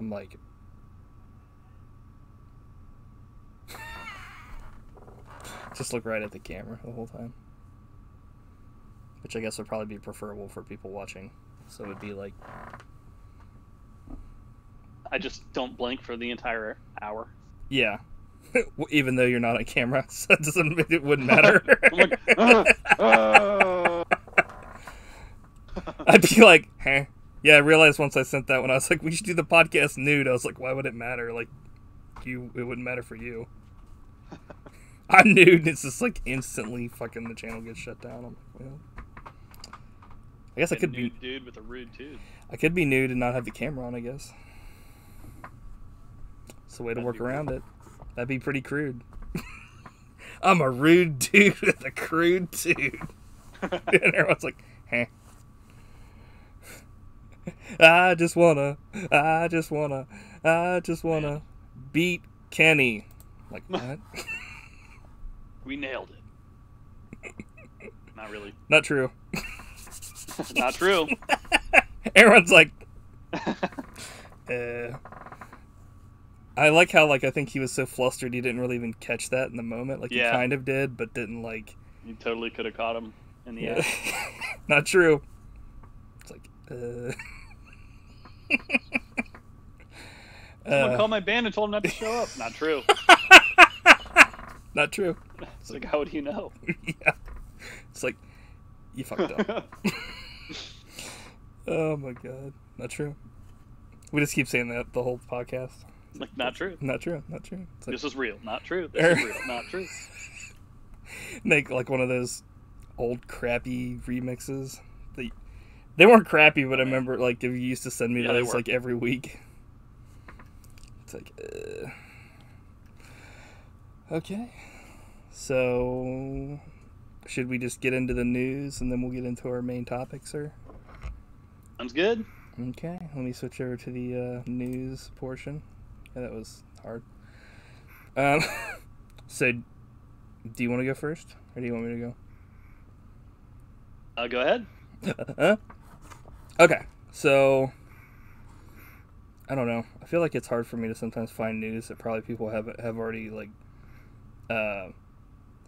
I'm like, just look right at the camera the whole time. Which I guess would probably be preferable for people watching. So it would be like, I just don't blink for the entire hour. yeah. Even though you're not on camera, so it doesn't it wouldn't matter. I'm like. I'd be like, huh? Yeah, I realized once I sent that when I was like, we should do the podcast nude. I was like, why would it matter? Like, you, it wouldn't matter for you. I'm nude. It's just like instantly fucking the channel gets shut down. I'm like, well, I guess I could be, nude dude with a rude dude. I could be nude and not have the camera on. I guess. It's a way to That'd work around it. That'd be pretty crude. I'm a rude dude with a crude dude. and everyone's like, huh. I just wanna, I just wanna, I just wanna beat Kenny. Like, what? We nailed it. Not really. Not true. Not true. Everyone's like, uh. I like how, like, I think he was so flustered he didn't really even catch that in the moment. Like, Yeah. he kind of did, but didn't, like, You totally could have caught him in the yeah. act. Not true. It's like, uh. Someone Uh, called my band and told him not to show up. Not true. not true. It's like, how would you know? yeah. It's like, you fucked up. oh my god. Not true. We just keep saying that the whole podcast. like, not true. Not true. Not true. It's like, This is real. Not true. This is real. Not true. make like one of those old crappy remixes. They, weren't crappy, but I remember like you used to send me Yeah, those like every week. It's like, uh... okay. So, should we just get into the news and then we'll get into our main topic, sir? Sounds good. Okay, let me switch over to the uh, news portion. Yeah, that was hard. Um, so, do you want to go first, or do you want me to go? Uh, go ahead. Okay, so I don't know. I feel like it's hard for me to sometimes find news that probably people have have already like uh,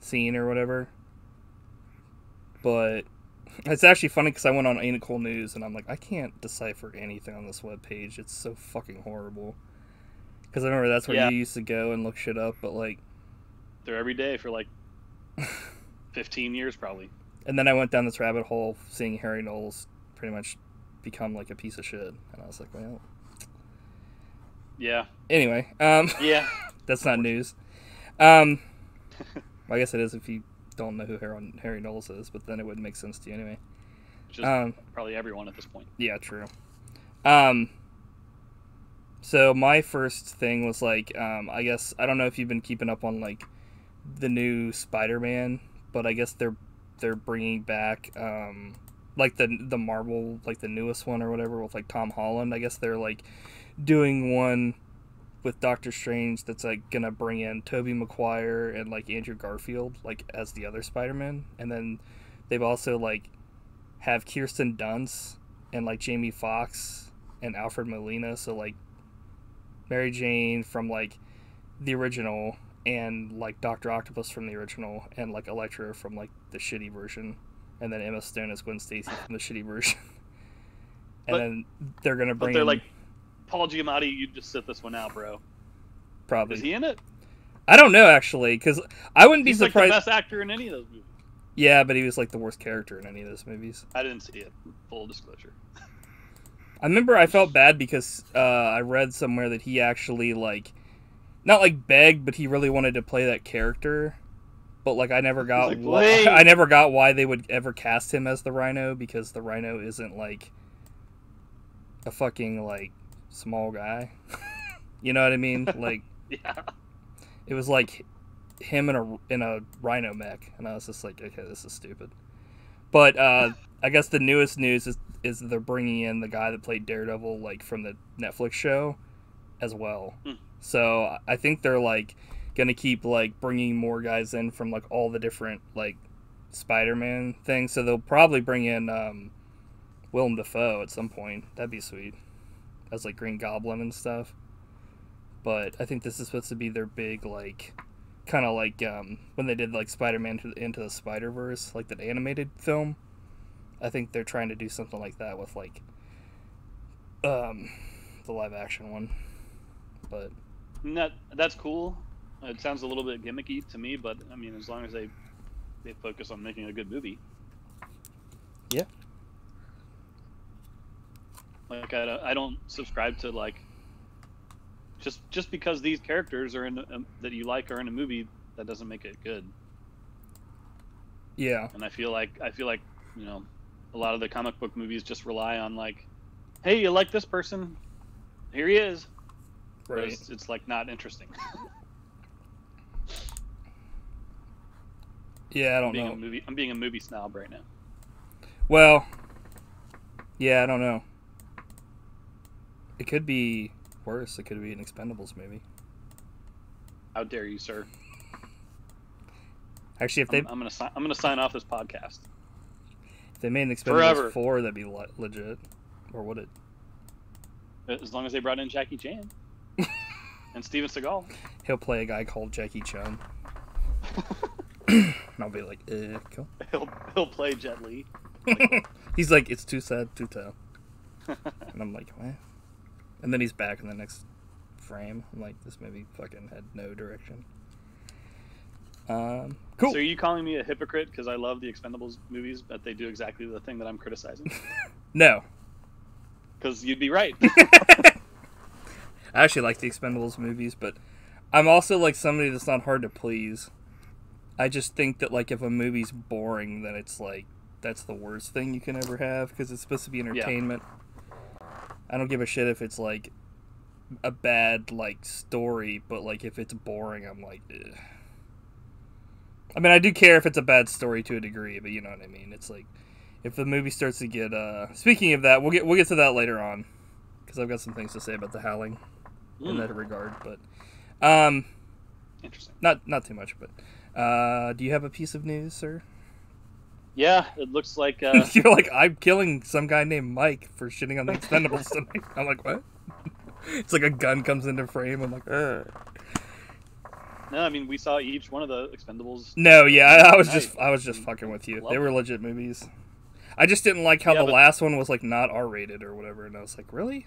seen or whatever. But it's actually funny because I went on Ain't It Cool News and I'm like, I can't decipher anything on this web page. It's so fucking horrible. Because I remember that's where Yeah. you used to go and look shit up, but like, They're every day for like 15 years, probably. and then I went down this rabbit hole seeing Harry Knowles pretty much become like a piece of shit, and I was like, well, Yeah. anyway, um, Yeah. that's not news. Um, well, I guess it is if you don't know who Harry, Harry Knowles is, but then it wouldn't make sense to you anyway. Is Um, probably everyone at this point. yeah, true. Um, so my first thing was like, um, I guess I don't know if you've been keeping up on like the new Spider-Man, but I guess they're they're bringing back um, like the the Marvel like the newest one or whatever with like Tom Holland. I guess they're like doing one with Doctor Strange that's like gonna bring in Tobey Maguire and like Andrew Garfield like as the other Spider-Man, and then they've also like have Kirsten Dunst and like Jamie Foxx and Alfred Molina, so like Mary Jane from like the original and like Doctor Octopus from the original and like Electro from like the shitty version, and then Emma Stone as Gwen Stacy from the shitty version. and But- then they're gonna But bring they're like, Paul Giamatti, you just sit this one out, bro. probably. Is he in it? I don't know actually, because I wouldn't be He's like the surprised. best actor in any of those movies. yeah, but he was like the worst character in any of those movies. I didn't see it. Full disclosure. I remember I felt bad because uh, I read somewhere that he actually like, not like begged, but he really wanted to play that character. But like I never got like, why, I never got why they would ever cast him as the Rhino because the Rhino isn't like a fucking like small guy. you know what I mean? Like Yeah. it was like him in a in a rhino mech, and I was just like, okay, this is stupid. But uh, I guess the newest news is is they're bringing in the guy that played Daredevil, like from the Netflix show, as well. Hmm. So I think they're like gonna keep like bringing more guys in from like all the different like Spider-Man things. So they'll probably bring in um, Willem Dafoe at some point. That'd be sweet. as like Green Goblin and stuff. But I think this is supposed to be their big like kind of like um, when they did like Spider-Man to, into the Spider-Verse, like that animated film. I think they're trying to do something like that with like um, the live action one. But that that's cool. It sounds a little bit gimmicky to me, but I mean, as long as they they focus on making a good movie. Yeah. Like I don't, I don't subscribe to like just just because these characters are in a, that you like are in a movie that doesn't make it good. yeah, And I feel like I feel like you know a lot of the comic book movies just rely on like, hey, you like this person, here he is. right. Whereas It's like not interesting. Yeah, I don't being know. a movie, I'm being a movie snob right now. Well, yeah, I don't know. It could be worse. It could be an Expendables movie. How dare you, sir? Actually, if they I'm, I'm gonna si- I'm gonna sign off this podcast. if they made an Expendables Forever. four, that'd be le- legit. Or would it? As long as they brought in Jackie Chan and Steven Seagal. He'll play a guy called Jackie Chun, and I'll be like, eh, cool. he'll he'll play Jet Li. he's like, it's too sad to tell, and I'm like, what? And then he's back in the next frame. I'm like, this movie fucking had no direction. Um, cool. So are you calling me a hypocrite because I love the Expendables movies, but they do exactly the thing that I'm criticizing? no, Because you'd be right. I actually like the Expendables movies, but I'm also like somebody that's not hard to please. I just think that like if a movie's boring, then it's like that's the worst thing you can ever have because it's supposed to be entertainment. I don't give a shit if it's like a bad like story, but like if it's boring, I'm like, Ugh. I mean, I do care if it's a bad story to a degree, but you know what I mean. It's like if the movie starts to get. uh Speaking of that, we'll get we'll get to that later on because I've got some things to say about the Howling in Hmm, that regard, but um, Interesting. not not too much. But uh, do you have a piece of news, sir? Yeah, it looks like uh, You're like I'm killing some guy named Mike for shitting on the Expendables tonight. I'm like, what? It's like a gun comes into frame. I'm like, Ugh. no. I mean, we saw each one of the Expendables. no, yeah, I, was just I was just fucking with you. They were legit movies. I just didn't like how Yeah, the but- last one was like not R rated or whatever, and I was like, really?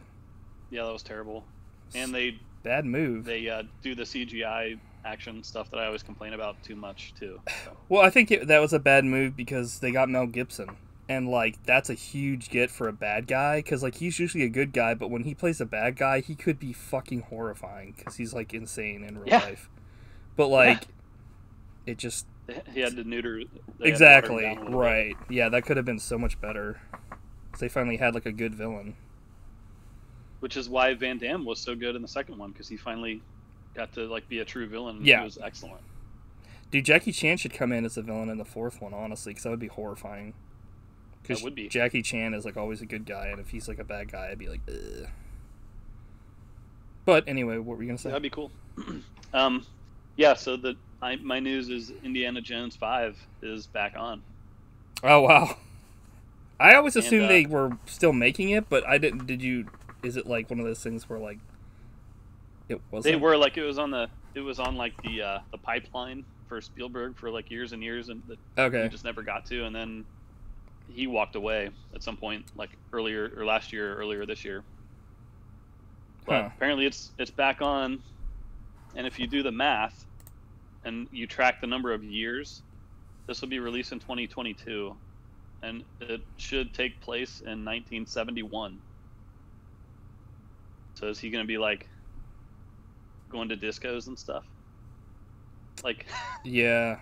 Yeah, that was terrible. And they Bad move. they uh, do the CGI action stuff that I always complain about too much too. So. Well, I think it, that was a bad move because they got Mel Gibson, and like that's a huge get for a bad guy because like he's usually a good guy, but when he plays a bad guy, he could be fucking horrifying because he's like insane in real Yeah. life. But like, it just He had to neuter. they had to water him exactly a little bit. right. Yeah, that could have been so much better. They finally had like a good villain. Which is why Van Damme was so good in the second one because he finally got to like be a true villain. and Yeah. was excellent. Dude, Jackie Chan should come in as a villain in the fourth one, honestly, because that would be horrifying. That would be. Jackie Chan is like always a good guy, and if he's like a bad guy, I'd be like, Ugh. But anyway, what were you gonna say? That'd be cool. um, yeah. So the I, my news is Indiana Jones Five is back on. Oh wow! I always And, assumed uh, they were still making it, but I didn't. Did you? Is it like one of those things where like it wasn't? They were like it was on the it was on like the uh, the pipeline for Spielberg for like years and years, and that okay. just never got to. And then he walked away at some point, like earlier or last year, or earlier this year. But Huh. apparently, it's it's back on. And if you do the math, and you track the number of years, this will be released in 2022, and it should take place in 1971. So is he going to be like going to discos and stuff? Like Yeah.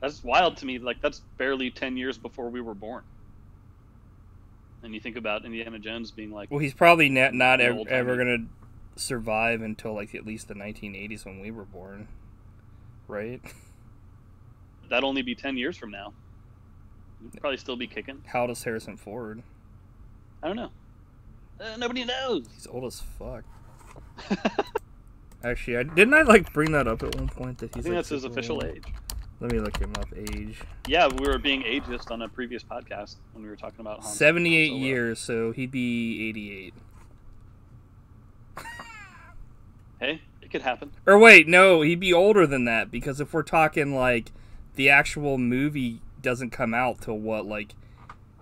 that's wild to me. Like that's barely 10 years before we were born. And you think about Indiana Jones being like, Well, he's probably not not ever, ever gonna survive until like at least the 1980s when we were born, right? that'd only be 10 years from now. He'd probably still be kicking. How does Harrison Ford? I don't know. Uh, nobody knows. He's old as fuck. Actually, I didn't I like bring that up at one point that he's. I think like, that's his official old? age. Let me look him up. Age. Yeah, we were being ageist on a previous podcast when we were talking about Han- 78 Han years, so he'd be 88. Hey, it could happen. Or wait, no, he'd be older than that because if we're talking like the actual movie doesn't come out till what like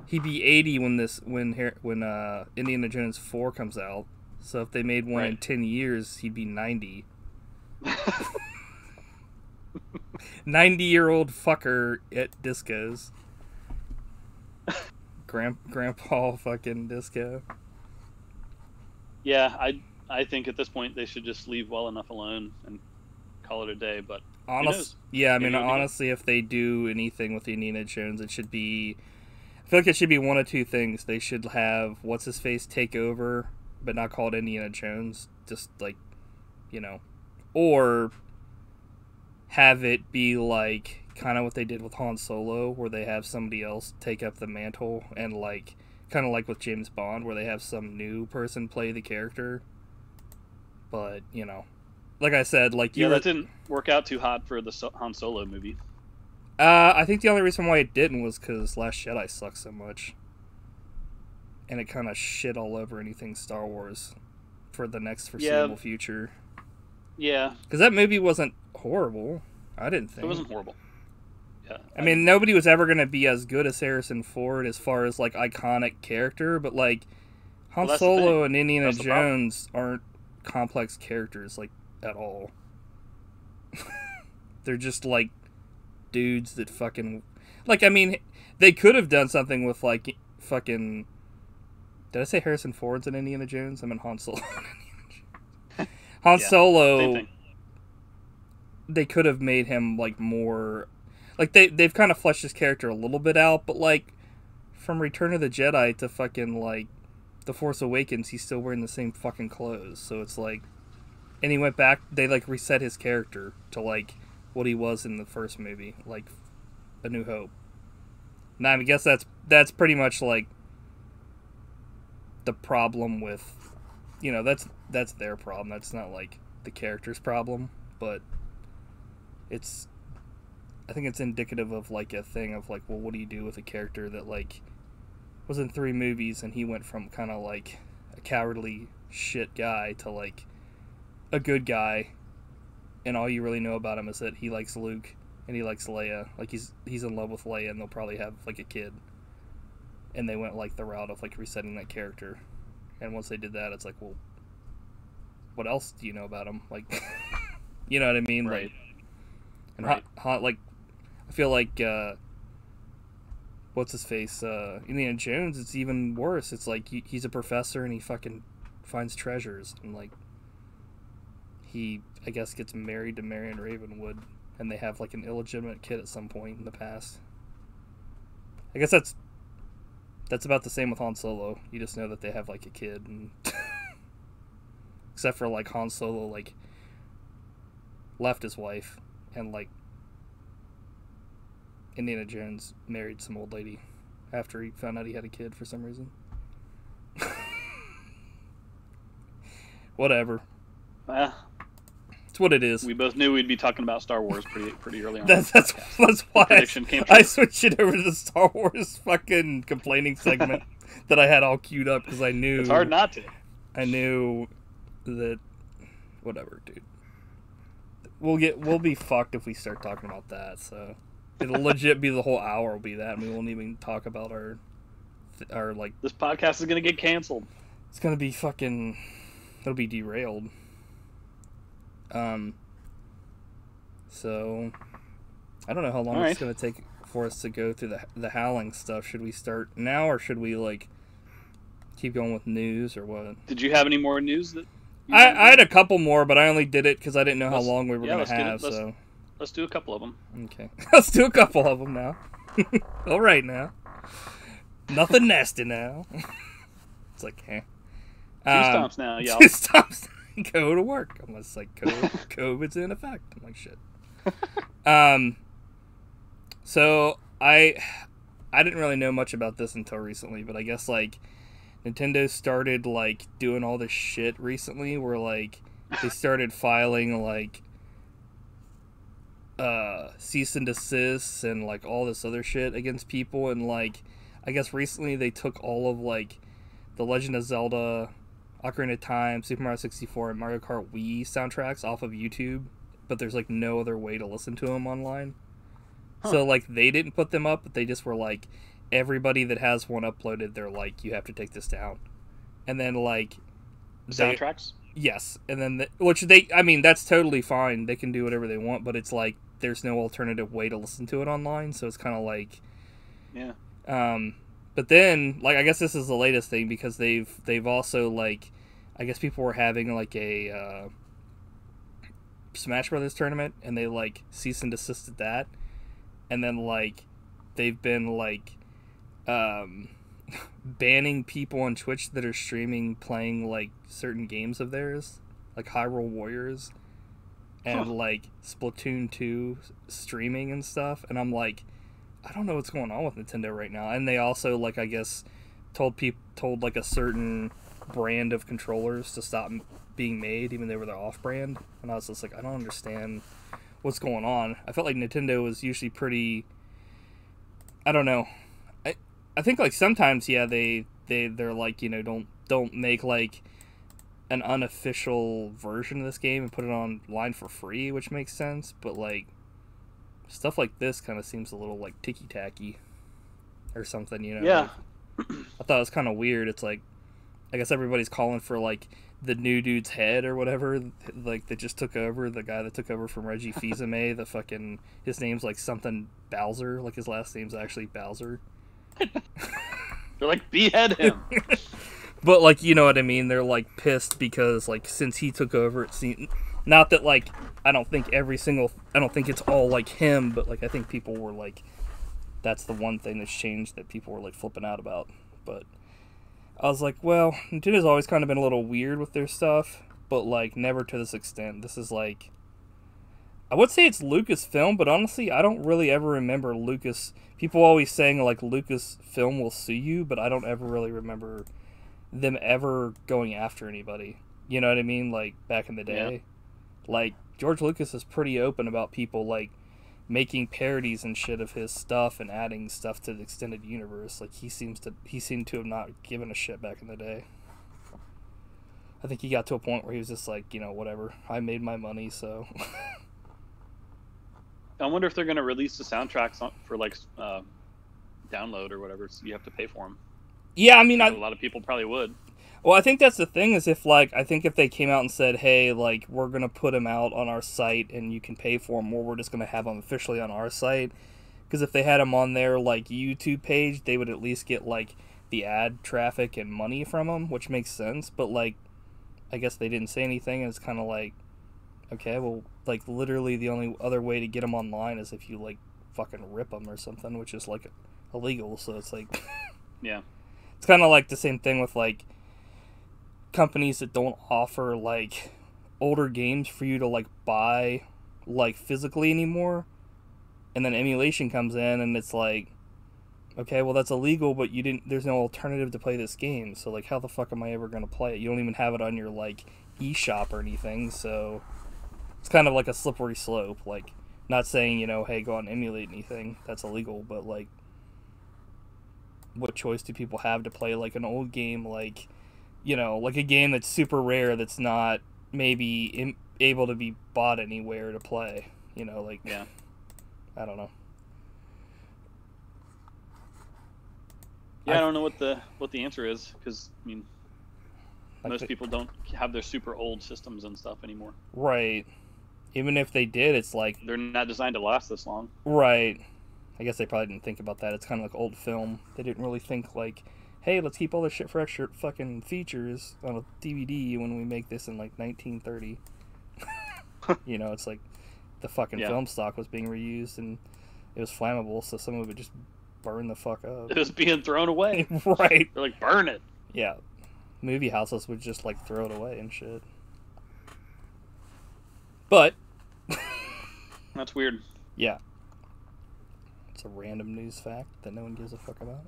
he'd be 80 when this when when uh Indiana Jones 4 comes out. So if they made one in 10 years, he'd be 90. 90 year old fucker at discos. Grand, grandpa fucking disco. Yeah, I I think at this point they should just leave well enough alone and call it a day. But Honest, knows? yeah. I mean, Maybe it'll be good. honestly, if they do anything with the Indiana Jones, it should be. I feel like it should be one of two things. They should have what's his face take over, but not call it Indiana Jones. Just like, you know, or have it be like kind of what they did with Han Solo, where they have somebody else take up the mantle and like kind of like with James Bond, where they have some new person play the character. But you know, like I said, like yeah, that didn't work out too hot for the Han Solo movie. Uh, I think the only reason why it didn't was because Last Jedi sucked so much, and it kind of shit all over anything Star Wars for the next foreseeable future. Yeah, Because that movie wasn't horrible. I didn't think. it wasn't horrible. Yeah, I mean, nobody was ever gonna be as good as Harrison Ford as far as like iconic character, but like Han Well, Solo and Indiana That's. Jones aren't complex characters like at all. They're just like dudes that fucking like. I mean, they could have done something with like fucking. Did I say Harrison Ford's in Indiana Jones? I mean Han Solo. in Indiana Jones. Han Yeah, Solo they could have made him like more like they they've kind of fleshed his character a little bit out, but like from Return of the Jedi to fucking like The Force Awakens, he's still wearing the same fucking clothes. So it's like and he went back they like reset his character to like what he was in the first movie, like A New Hope. Now I guess that's that's pretty much like the problem with you know, that's that's their problem. That's not like the character's problem, but it's I think it's indicative of like a thing of like, well, what do you do with a character that like was in three movies and he went from kind of like a cowardly shit guy to like a good guy, and all you really know about him is that he likes Luke and he likes Leia. Like he's he's in love with Leia, and they'll probably have like a kid. And they went like the route of like resetting that character, and once they did that, it's like, well, what else do you know about him? Like, you know what I mean? Right. Like, and Right. hot, hot, like, I feel like, uh, what's his face? Uh, Indiana Jones. It's even worse. It's like he, he's a professor and he fucking finds treasures and like he, I guess, gets married to Marion Ravenwood, and they have like an illegitimate kid at some point in the past. I guess that's that's about the same with Han Solo. You just know that they have like a kid, and except for like Han Solo, like left his wife, and like Indiana Jones married some old lady after he found out he had a kid for some reason. Whatever. Well, It's what it is. we both knew we'd be talking about Star Wars pretty pretty early on. That's that's that's why I, prediction came true. I switched it over to the Star Wars fucking complaining segment that I had all queued up because I knew it's hard not to. I knew that whatever, dude. We'll get we'll be fucked if we start talking about that. So it'll legit be the whole hour will be that, and we won't even talk about our our like This podcast is gonna get canceled. it's gonna be fucking it'll be derailed. Um. So, I don't know how long All it's gonna take for us to go through the the howling stuff. Should we start now, or should we like keep going with news, or what? Did you have any more news that? I? I had a couple more, but I only did it because I didn't know how Let's- long we were yeah, gonna let's have. Let's- So Let's do a couple of them. okay, let's do a couple of them now. All right now, nothing nasty now. it's like, eh. Two Um, stomps now, y'all. Two stops. Go to work. Unless like COVID, COVID's in effect. I'm like shit. Um. So I, I didn't really know much about this until recently, but I guess like Nintendo started like doing all this shit recently, where like they started filing like uh cease and desists and like all this other shit against people and like I guess recently they took all of like the Legend of Zelda Ocarina of Time, Super Mario 64, and Mario Kart Wii soundtracks off of YouTube, but there's like no other way to listen to them online. Huh. So like they didn't put them up, but they just were like everybody that has one uploaded, they're like you have to take this down. And then like they- Soundtracks. Yes, and then the, which they I mean that's totally fine. They can do whatever they want, but it's like there's no alternative way to listen to it online, so it's kind of like Yeah. um but then like I guess this is the latest thing because they've they've also like I guess people were having like a uh Smash Brothers tournament and they like cease and desisted that. And then like they've been like um banning people on Twitch that are streaming playing like certain games of theirs, like Hyrule Warriors and Huh. like Splatoon 2 streaming and stuff. And I'm like, I don't know what's going on with Nintendo right now. And they also like I guess told people told like a certain brand of controllers to stop being made, even though they were the off-brand. And I was just like, I don't understand what's going on. I felt like Nintendo was usually pretty. I don't know. I I think like sometimes yeah they they they're like you know don't don't make like an unofficial version of this game and put it online for free, which makes sense. But like stuff like this kind of seems a little like ticky tacky or something, you know? Yeah. like- I thought it was kind of weird. It's like, I guess everybody's calling for like the new dude's head or whatever, like that just took over. The guy that took over from Reggie Fils-Aimé, the fucking his name's like something Bowser, like his last name's actually Bowser. They're like behead him. But like you know what I mean? They're like pissed because like since he took over, it seemed not that like I don't think every single I don't think it's all like him, but like I think people were like that's the one thing that's changed that people were like flipping out about. But I was like, well, Nintendo's always kind of been a little weird with their stuff, but like never to this extent. This is like I would say it's Lucasfilm, but honestly, I don't really ever remember Lucas. People always saying like Lucasfilm will sue you, but I don't ever really remember them ever going after anybody. You know what I mean? Like back in the day, like George Lucas is pretty open about people like making parodies and shit of his stuff and adding stuff to the extended universe. Like he seems to he seemed to have not given a shit back in the day. I think he got to a point where he was just like, you know, whatever. I made my money, so I wonder if they're going to release the soundtracks on- for like uh, download or whatever. So you have to pay for them. yeah. I mean, a I lot of people probably would. Well, I think that's the thing is if like I think if they came out and said, "Hey, like we're gonna put them out on our site and you can pay for them, or we're just gonna have them officially on our site," because if they had them on their like YouTube page, they would at least get like the ad traffic and money from them, which makes sense. But like, I guess they didn't say anything, and it's kind of like, okay, well, like literally the only other way to get them online is if you like fucking rip them or something, which is like illegal. So it's like. Yeah. it's kind of like the same thing with like companies that don't offer like older games for you to like buy like physically anymore. And then emulation comes in and it's like okay well that's illegal but you didn't there's no alternative to play this game. So like how the fuck am i ever going to play it? You don't even have it on your like eShop or anything. So it's kind of like a slippery slope. Like not saying you know hey go out and emulate anything. That's illegal but like what choice do people have to play like an old game like you know like a game that's super rare that's not maybe Im- able to be bought anywhere to play you know like Yeah. i don't know Yeah, I, I- don't know what the what the answer is because I mean Like most the- people don't have their super old systems and stuff anymore. right even if they did it's like They're not designed to last this long. right i guess they probably didn't think about that it's kind of like old film they didn't really think like hey let's keep all this shit for extra fucking features on a dvd when we make this in like 1930 you know it's like the fucking Yeah. film stock was being reused and it was flammable so some of it just burned the fuck up It was being thrown away. right They're like, burn it. yeah movie houses would just like throw it away and shit but That's weird. yeah it's a random news fact that no one gives a fuck about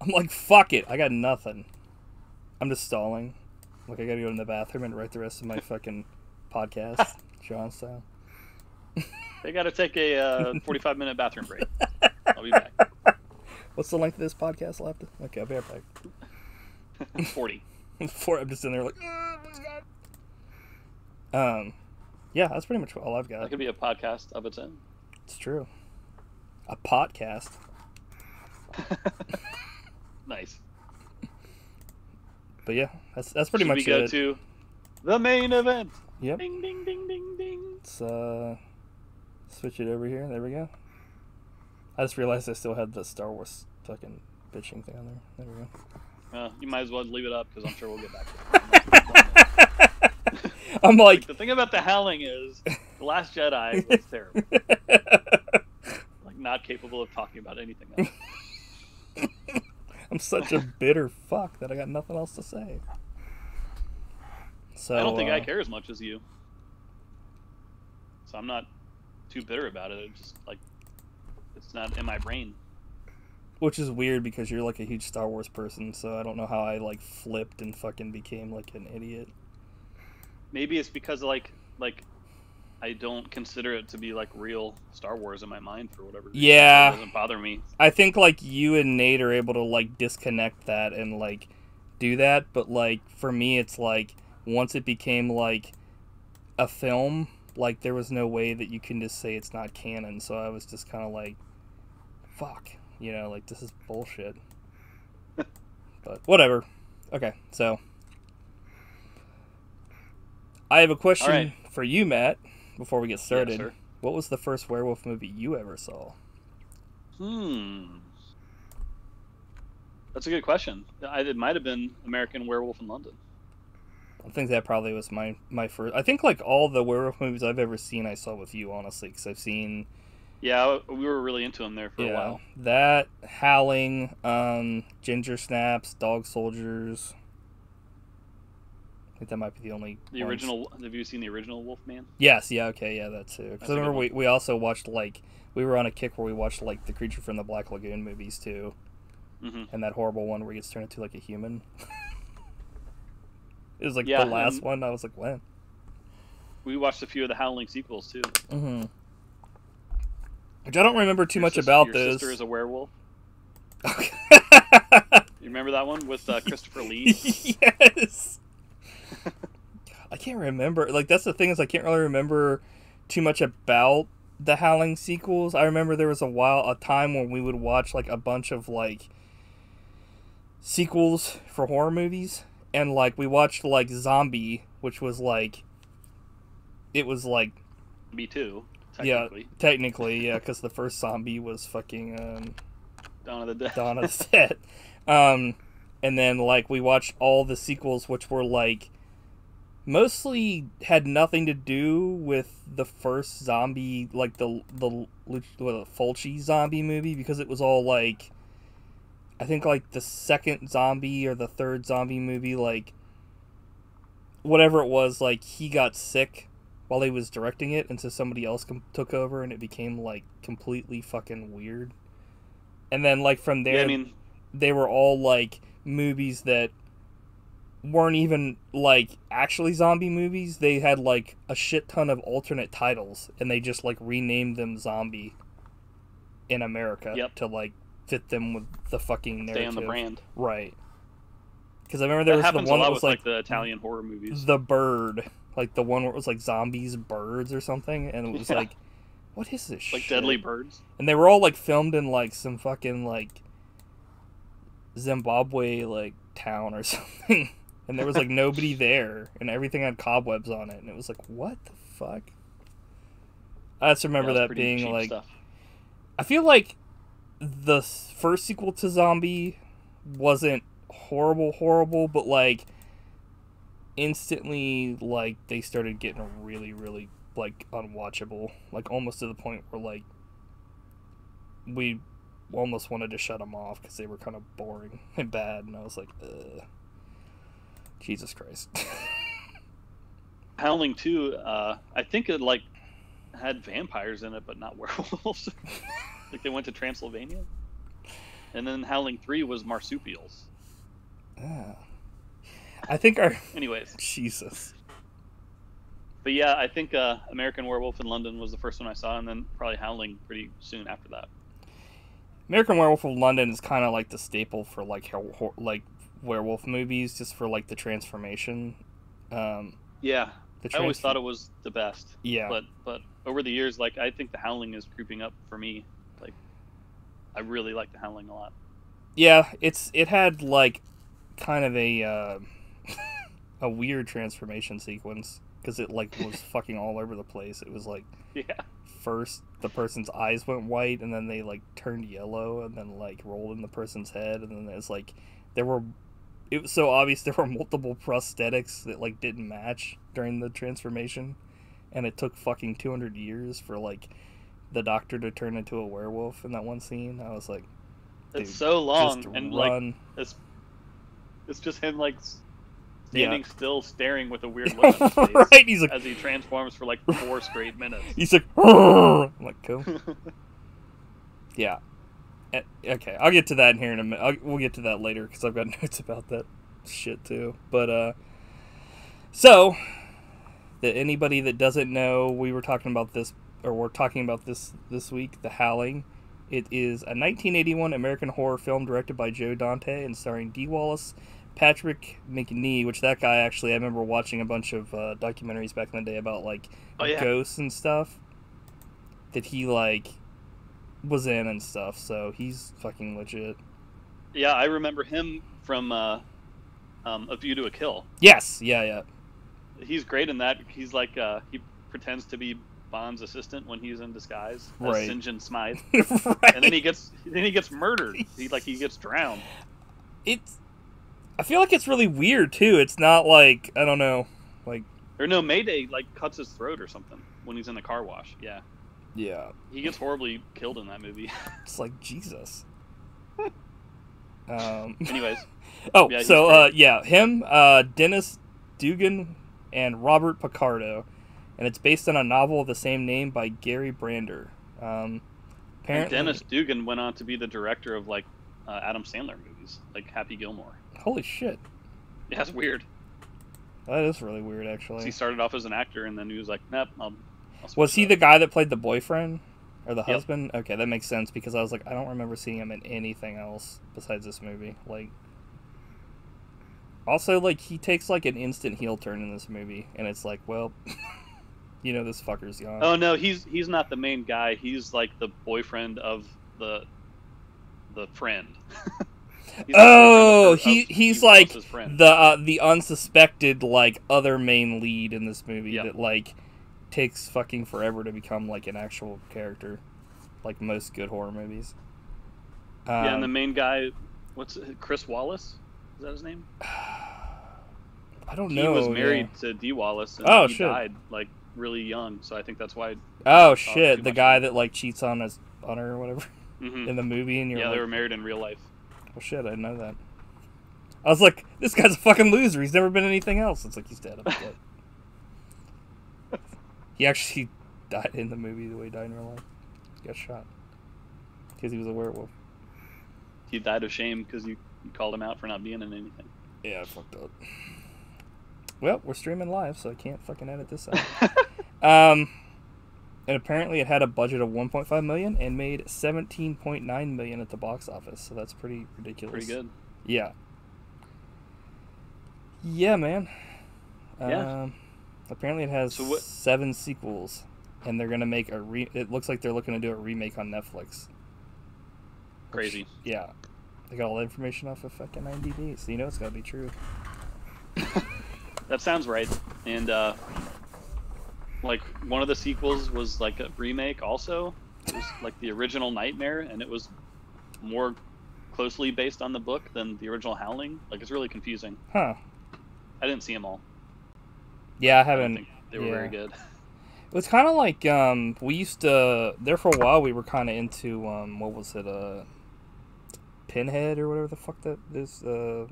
i'm like fuck it i got nothing i'm just stalling like i gotta go in the bathroom and write the rest of my fucking podcast john style They got to take a uh, 45 minute bathroom break. I'll be back. what's the length of this podcast left okay i'll be right back 40. Before I'm just in there like, um, yeah, that's pretty much all I've got. That could be a podcast of its own. It's true. A podcast. Nice. But yeah, that's that's pretty Should much we go it. to the main event? Yep. Ding ding ding ding ding. Let's uh, switch it over here. There we go. I just realized I still had the Star Wars fucking bitching thing on there. There we go. Uh, you might as well leave it up because I'm sure we'll get back to it. I'm like, the thing about the Howling is the Last Jedi was terrible. Like not capable of talking about anything else. I'm such a bitter fuck that I got nothing else to say. So I don't think uh, I care as much as you. So I'm not too bitter about it. It's just like it's not in my brain. Which is weird because you're like a huge Star Wars person, so I don't know how I like flipped and fucking became like an idiot. Maybe it's because like like I don't consider it to be like real Star Wars in my mind for whatever reason. Yeah. It doesn't bother me. I think like you and Nate are able to like disconnect that and like do that, but like for me it's like once it became like a film, like there was no way that you can just say it's not canon. So I was just kind of like fuck, you know, like this is bullshit. but whatever. Okay, so I have a question right. for you, Matt, before we get started. what was the first werewolf movie you ever saw? Hmm. That's a good question. I, it might have been American Werewolf in London. I think that probably was my my first. I think like all the werewolf movies I've ever seen, I saw with you, honestly, because I've seen Yeah, we were really into them there for a while. that Howling, um, Ginger Snaps, Dog Soldiers. I think that might be the only The ones. original. Have you seen the original Wolfman? Yes, yeah, okay, yeah, that too. That's Because I remember we, we also watched like we were on a kick where we watched like the Creature from the Black Lagoon movies too, hmm and that horrible one where he gets turned into like a human. it was like Yeah, the last one. I was like, when? We watched a few of the Howling sequels too. Mm-hmm. Which I don't remember too Your much sis- about your those. Sister is a werewolf. Okay. You remember that one with uh, Christopher Lee? yes. I can't remember. Like that's the thing is I can't really remember too much about the Howling sequels. I remember there was a while a time when we would watch like a bunch of like sequels for horror movies and like we watched like Zombie, which was like it was like Me too. Yeah. Technically, technically yeah cuz the first zombie was fucking um Dawn of the Dead. Dawn of the Dead. Um, and then like we watched all the sequels, which were like mostly had nothing to do with the first zombie, like the the the Fulci zombie movie, because it was all like I think like the second zombie or the third zombie movie, like whatever it was, like he got sick while he was directing it, and so somebody else com- took over, and it became like completely fucking weird. And then like from there, Yeah, I mean, they were all like movies that weren't even like actually zombie movies. They had like a shit ton of alternate titles, and they just like renamed them zombie in America Yep. to like fit them with the fucking narrative. stay on the brand. right? Because I remember there That was the one that was like, like the Italian horror movies. the bird, like the one where it was like zombies, birds, or something, and it was Yeah. like, what is this? like shit? Deadly Birds. and they were all like filmed in like some fucking like Zimbabwe like town or something. And there was like nobody there, and everything had cobwebs on it, and it was like, what the fuck? I just remember Yeah, that being like, stuff. I feel like the first sequel to Zombie wasn't horrible, horrible, but like instantly, like they started getting really, really like unwatchable, like almost to the point where like we almost wanted to shut them off because they were kind of boring and bad, and I was like, Ugh. Jesus Christ. Howling 2, uh, I think it like had vampires in it, but not werewolves. like they went to Transylvania. And then Howling 3 was marsupials. Ah. I think our Anyways, Jesus. but yeah, I think uh, American Werewolf in London was the first one I saw, and then probably Howling pretty soon after that. American Werewolf of London is kind of like the staple for like like werewolf movies just for like the transformation. Um, Yeah, the I always thought it was the best. yeah, But but over the years, like I think the Howling is creeping up for me. Like, I really like the Howling a lot. yeah. It's it had like kind of a uh, a weird transformation sequence because it like was fucking all over the place. It was like Yeah, first the person's eyes went white and then they like turned yellow and then like rolled in the person's head and then there's like there were it was so obvious there were multiple prosthetics that like didn't match during the transformation and it took fucking 200 years for like the doctor to turn into a werewolf in that one scene i was like it's so long and like it's it's just him like s- Yeah. standing still, staring with a weird look on his face right he's like as he transforms for like four straight minutes. he's like I'm like cool Yeah. Eh, Okay, I'll get to that in here in a minute. I'll, we'll get to that later because I've got notes about that shit too. But uh, so that anybody that doesn't know, we were talking about this, or we're talking about this this week. The Howling. It is a 1981 American horror film directed by Joe Dante and starring Dee Wallace, Patrick Macnee, which that guy actually I remember watching a bunch of uh, documentaries back in the day about like Oh, yeah. ghosts and stuff that he like was in and stuff. So he's fucking legit. yeah, I remember him from uh, um, A View to a Kill. Yes, yeah, yeah. He's great in that. He's like uh, he pretends to be Bond's assistant when he's in disguise as Right. St. John Smythe, right. and then he gets then he gets murdered. He like he gets drowned. it's. I feel like it's really weird too. It's not like I don't know, like Or no, Mayday like cuts his throat or something when he's in the car wash. Yeah, yeah, he gets horribly killed in that movie. it's like Jesus. Um. Anyways, Oh, Yeah, so uh, yeah, him, uh, Dennis Dugan, and Robert Picardo, and it's based on a novel of the same name by Gary Brandner. Um, and Dennis Dugan went on to be the director of like uh, Adam Sandler movies, like Happy Gilmore. holy shit, Yeah, it's weird. that is really weird. Actually, he started off as an actor, and then he was like, "Nope." I'll, was he the guy that played the boyfriend or the Yep. husband? Okay, that makes sense because I was like, I don't remember seeing him in anything else besides this movie. Like, also like he takes like an instant heel turn in this movie, and it's like, well, you know, this fucker's gone. Oh no, he's he's not the main guy. He's like the boyfriend of the the friend. He's Oh, he he's like the uh, the unsuspected like other main lead in this movie Yeah. that like takes fucking forever to become like an actual character, like most good horror movies. Um, yeah, and the main guy, what's it, Chris Wallace? Is that his name? I don't He know. He was yeah. married to Dee Wallace, and Oh, he shit. died like really young. So I think that's why. Oh shit, the guy that like cheats on his on her or whatever Mhm. in the movie, and you're Yeah, like, they were married in real life. oh shit, I didn't know that. I was like, this guy's a fucking loser. He's never been anything else. It's like he's dead. He actually died in the movie the way he died in real life. He got shot because he was a werewolf. He died of shame because you, you called him out for not being in anything. Yeah, I fucked up. Well, we're streaming live, so I can't fucking edit this out. um, and apparently it had a budget of 1.5 million and made 17.9 million at the box office. So that's pretty ridiculous. Pretty good. Yeah. Yeah, man. Yeah. Um, apparently it has So what- seven sequels, and they're gonna make a re. It looks like they're looking to do a remake on Netflix. Crazy. Yeah. They got all the information off of fucking IMDb, so you know it's gotta be true. That sounds right. And uh, like one of the sequels was like a remake. Also, it was like the original Nightmare, and it was more closely based on the book than the original Howling. Like it's really confusing. Huh. I didn't see them all. Yeah, I haven't. they were yeah. very good. It was kind of like um, we used to there for a while. We were kind of into um, what was it, uh, Pinhead or whatever the fuck that is. Uh,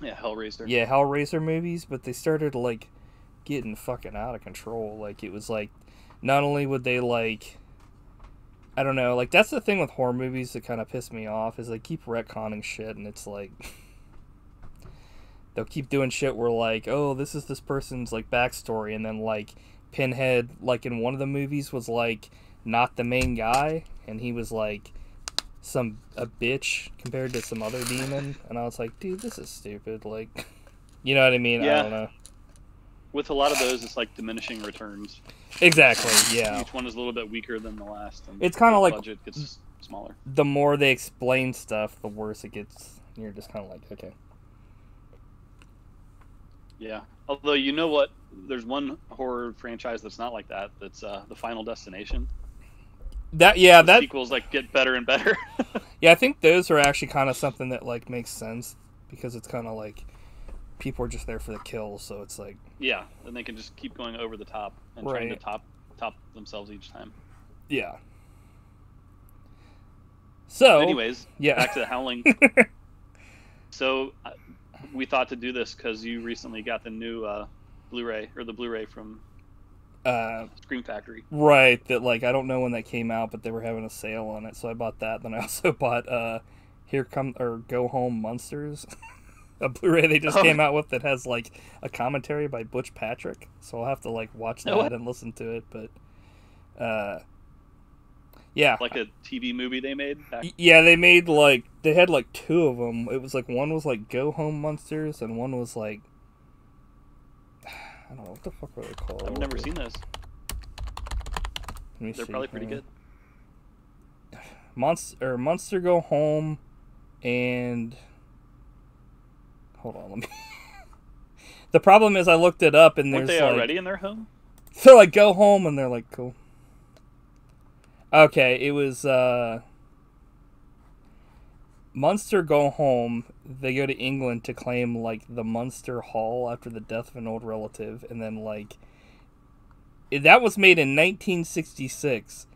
Yeah, Hellraiser. yeah, Hellraiser movies, but they started like getting fucking out of control. Like it was like, not only would they like, I don't know, like that's the thing with horror movies that kind of piss me off is they keep retconning shit, and it's like. They'll keep doing shit where like, oh, this is this person's like backstory, and then like Pinhead, like in one of the movies, was like not the main guy, and he was like some a bitch compared to some other demon, and I was like, dude, this is stupid. Like, you know what I mean? I Yeah. don't know. With a lot of those, it's like diminishing returns. Exactly. Yeah. Each one is a little bit weaker than the last. And It's kinda like- budget gets smaller. The more they explain stuff, the worse it gets. You're just kind of like, okay. Yeah. Although you know what, there's one horror franchise that's not like that. That's uh, the Final Destination. That yeah, The that sequels like get better and better. yeah, I think those are actually kind of something that like makes sense because it's kind of like people are just there for the kill, so it's like yeah, and they can just keep going over the top and trying to top top themselves each time. yeah. So Anyways, yeah, back to the Howling. so we thought to do this because you recently got the new uh, Blu-ray or the Blu-ray from uh, Scream Factory. right. That like I don't know when that came out, but they were having a sale on it, so I bought that. Then I also bought uh, Here Come or Go Home Monsters, a Blu-ray they just Oh. came out with that has like a commentary by Butch Patrick. So I'll have to like watch that and listen to it, but. Uh, yeah, like a TV movie they made. Back, Yeah, they made like they had like two of them. It was like one was like Go Home Monsters, and one was like I don't know what the fuck were they called. I've never seen those. They're see probably pretty good. Monster or Munster Go Home, and hold on, let me. the problem is I looked it up and Weren't there's they like already in their home? they're like go home and they're like cool. Okay, it was uh Munster go home. They go to England to claim like the Munster Hall after the death of an old relative, and then like that was made in 1966.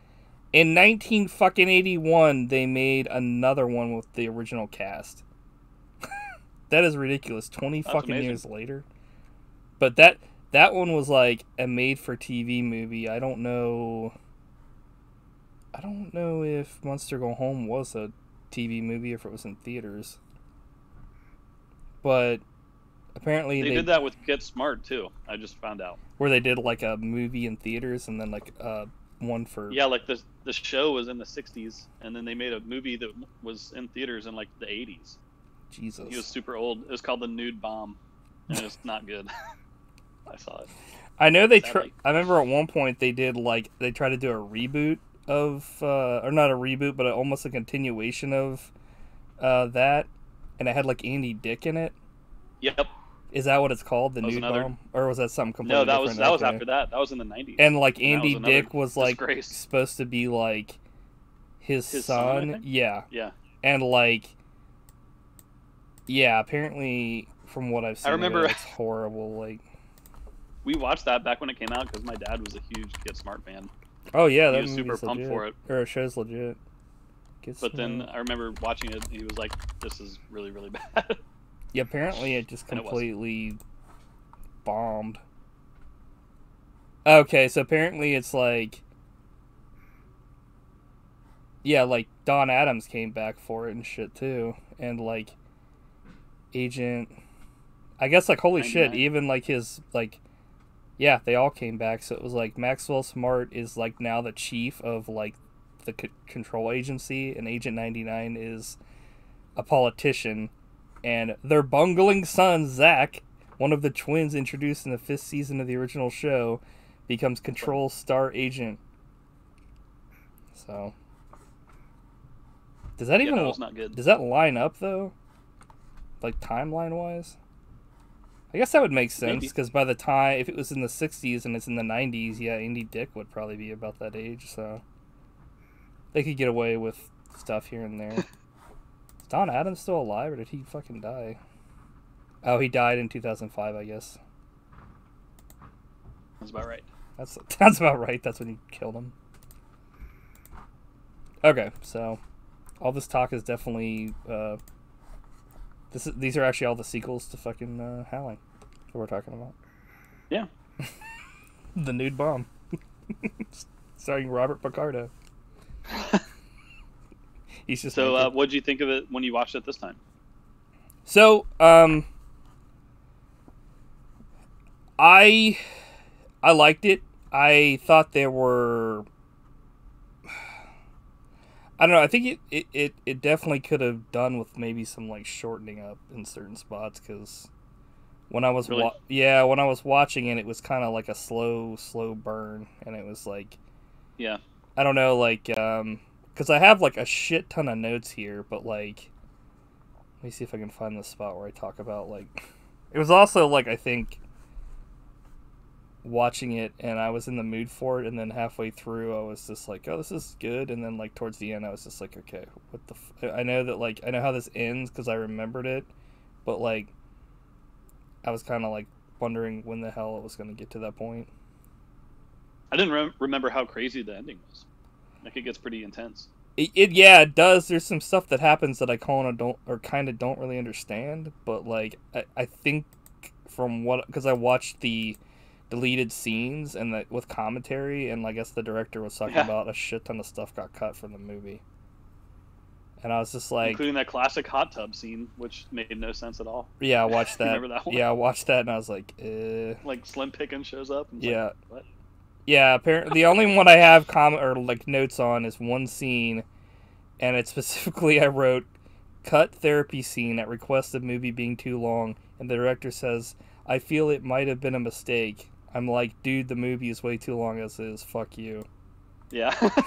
In 19 fucking 81, they made another one with the original cast. that is ridiculous. 20 That's fucking amazing. years later. But that that one was like a made for TV movie. I don't know I don't know if Munster Go Home was a TV movie or if it was in theaters. But apparently They, they, did that with Get Smart too. I just found out. where they did like a movie in theaters and then like uh one for Yeah, like the the show was in the '60s, and then they made a movie that was in theaters in like the '80s. Jesus. He was super old. It was called The Nude Bomb, and it's not good. I saw it. I know they. Tr- I remember at one point they did like they tried to do a reboot of, uh, or not a reboot, but almost a continuation of uh, that, and it had like Andy Dick in it. Yep. Is that what it's called, the new another- bomb, or was that something completely No, that was that was after that. That was in the '90s. And like And Andy was Dick was like disgrace. supposed to be like his, His son, son. yeah, yeah, and like yeah, apparently from what I've seen, it, remember- it's horrible. Like we watched that back when it came out because my dad was a huge Get Smart fan. oh yeah, He that was super pumped legit. for it. or show's legit. Gets But then. Uh, I remember watching it. He was like, "This is really, really bad." Yeah, apparently it just And it completely bombed. Okay, so apparently it's like Yeah, like Don Adams came back for it and shit too. And like Agent I guess like holy shit, even like his like yeah, they all came back. So it was like Maxwell Smart is like now the chief of like the c- control agency and Agent 99 is a politician and their bungling son Zach, one of the twins introduced in the fifth season of the original show, becomes Control Star Agent. So, does that yeah, even was not good. does that line up though? Like timeline wise? I guess that would make sense because by the time if it was in the '60s and it's in the '90s, yeah, Andy Dick would probably be about that age, so they could get away with stuff here and there. Is Don Adams still alive, or did he fucking die? Oh, he died in 2005, I guess. That's about right. That's that's about right. That's when he killed him. Okay, so all this talk is definitely uh, this is, these are actually all the sequels to fucking uh, Howling that we're talking about. Yeah. the nude bomb, starring Robert Picardo. He's just So, uh, what did you think of it when you watched it this time? So, um, I I liked it. I thought there were. I don't know. I think it, it, it, it definitely could have done with maybe some like shortening up in certain spots because when I was Really? wa- yeah when I was watching it, it was kind of like a slow slow burn, and it was like Yeah. I don't know like um because I have like a shit ton of notes here, but like let me see if I can find the spot where I talk about like it was also like I think watching it and I was in the mood for it and then halfway through I was just like oh this is good and then like towards the end I was just like okay what the f-? I know that like I know how this ends cuz I remembered it but like I was kind of like wondering when the hell it was going to get to that point I didn't rem- remember how crazy the ending was. Like it gets pretty intense. it, it yeah it does there's some stuff that happens that I kind of don't or kind of don't really understand but like I, I think from what because I watched the deleted scenes and that with commentary and I guess the director was talking Yeah. about a shit ton of stuff got cut from the movie and I was just like including that classic hot tub scene, which made no sense at all. yeah I watched that, Remember that one? yeah I watched that and I was like uh Like Slim Pickens shows up. Like, yeah what? Yeah, apparently the only one I have comment or like notes on is one scene, and it specifically I wrote cut therapy scene at request of movie being too long, and the director says I feel it might have been a mistake. I'm like, dude, the movie is way too long as is. Fuck you. Yeah.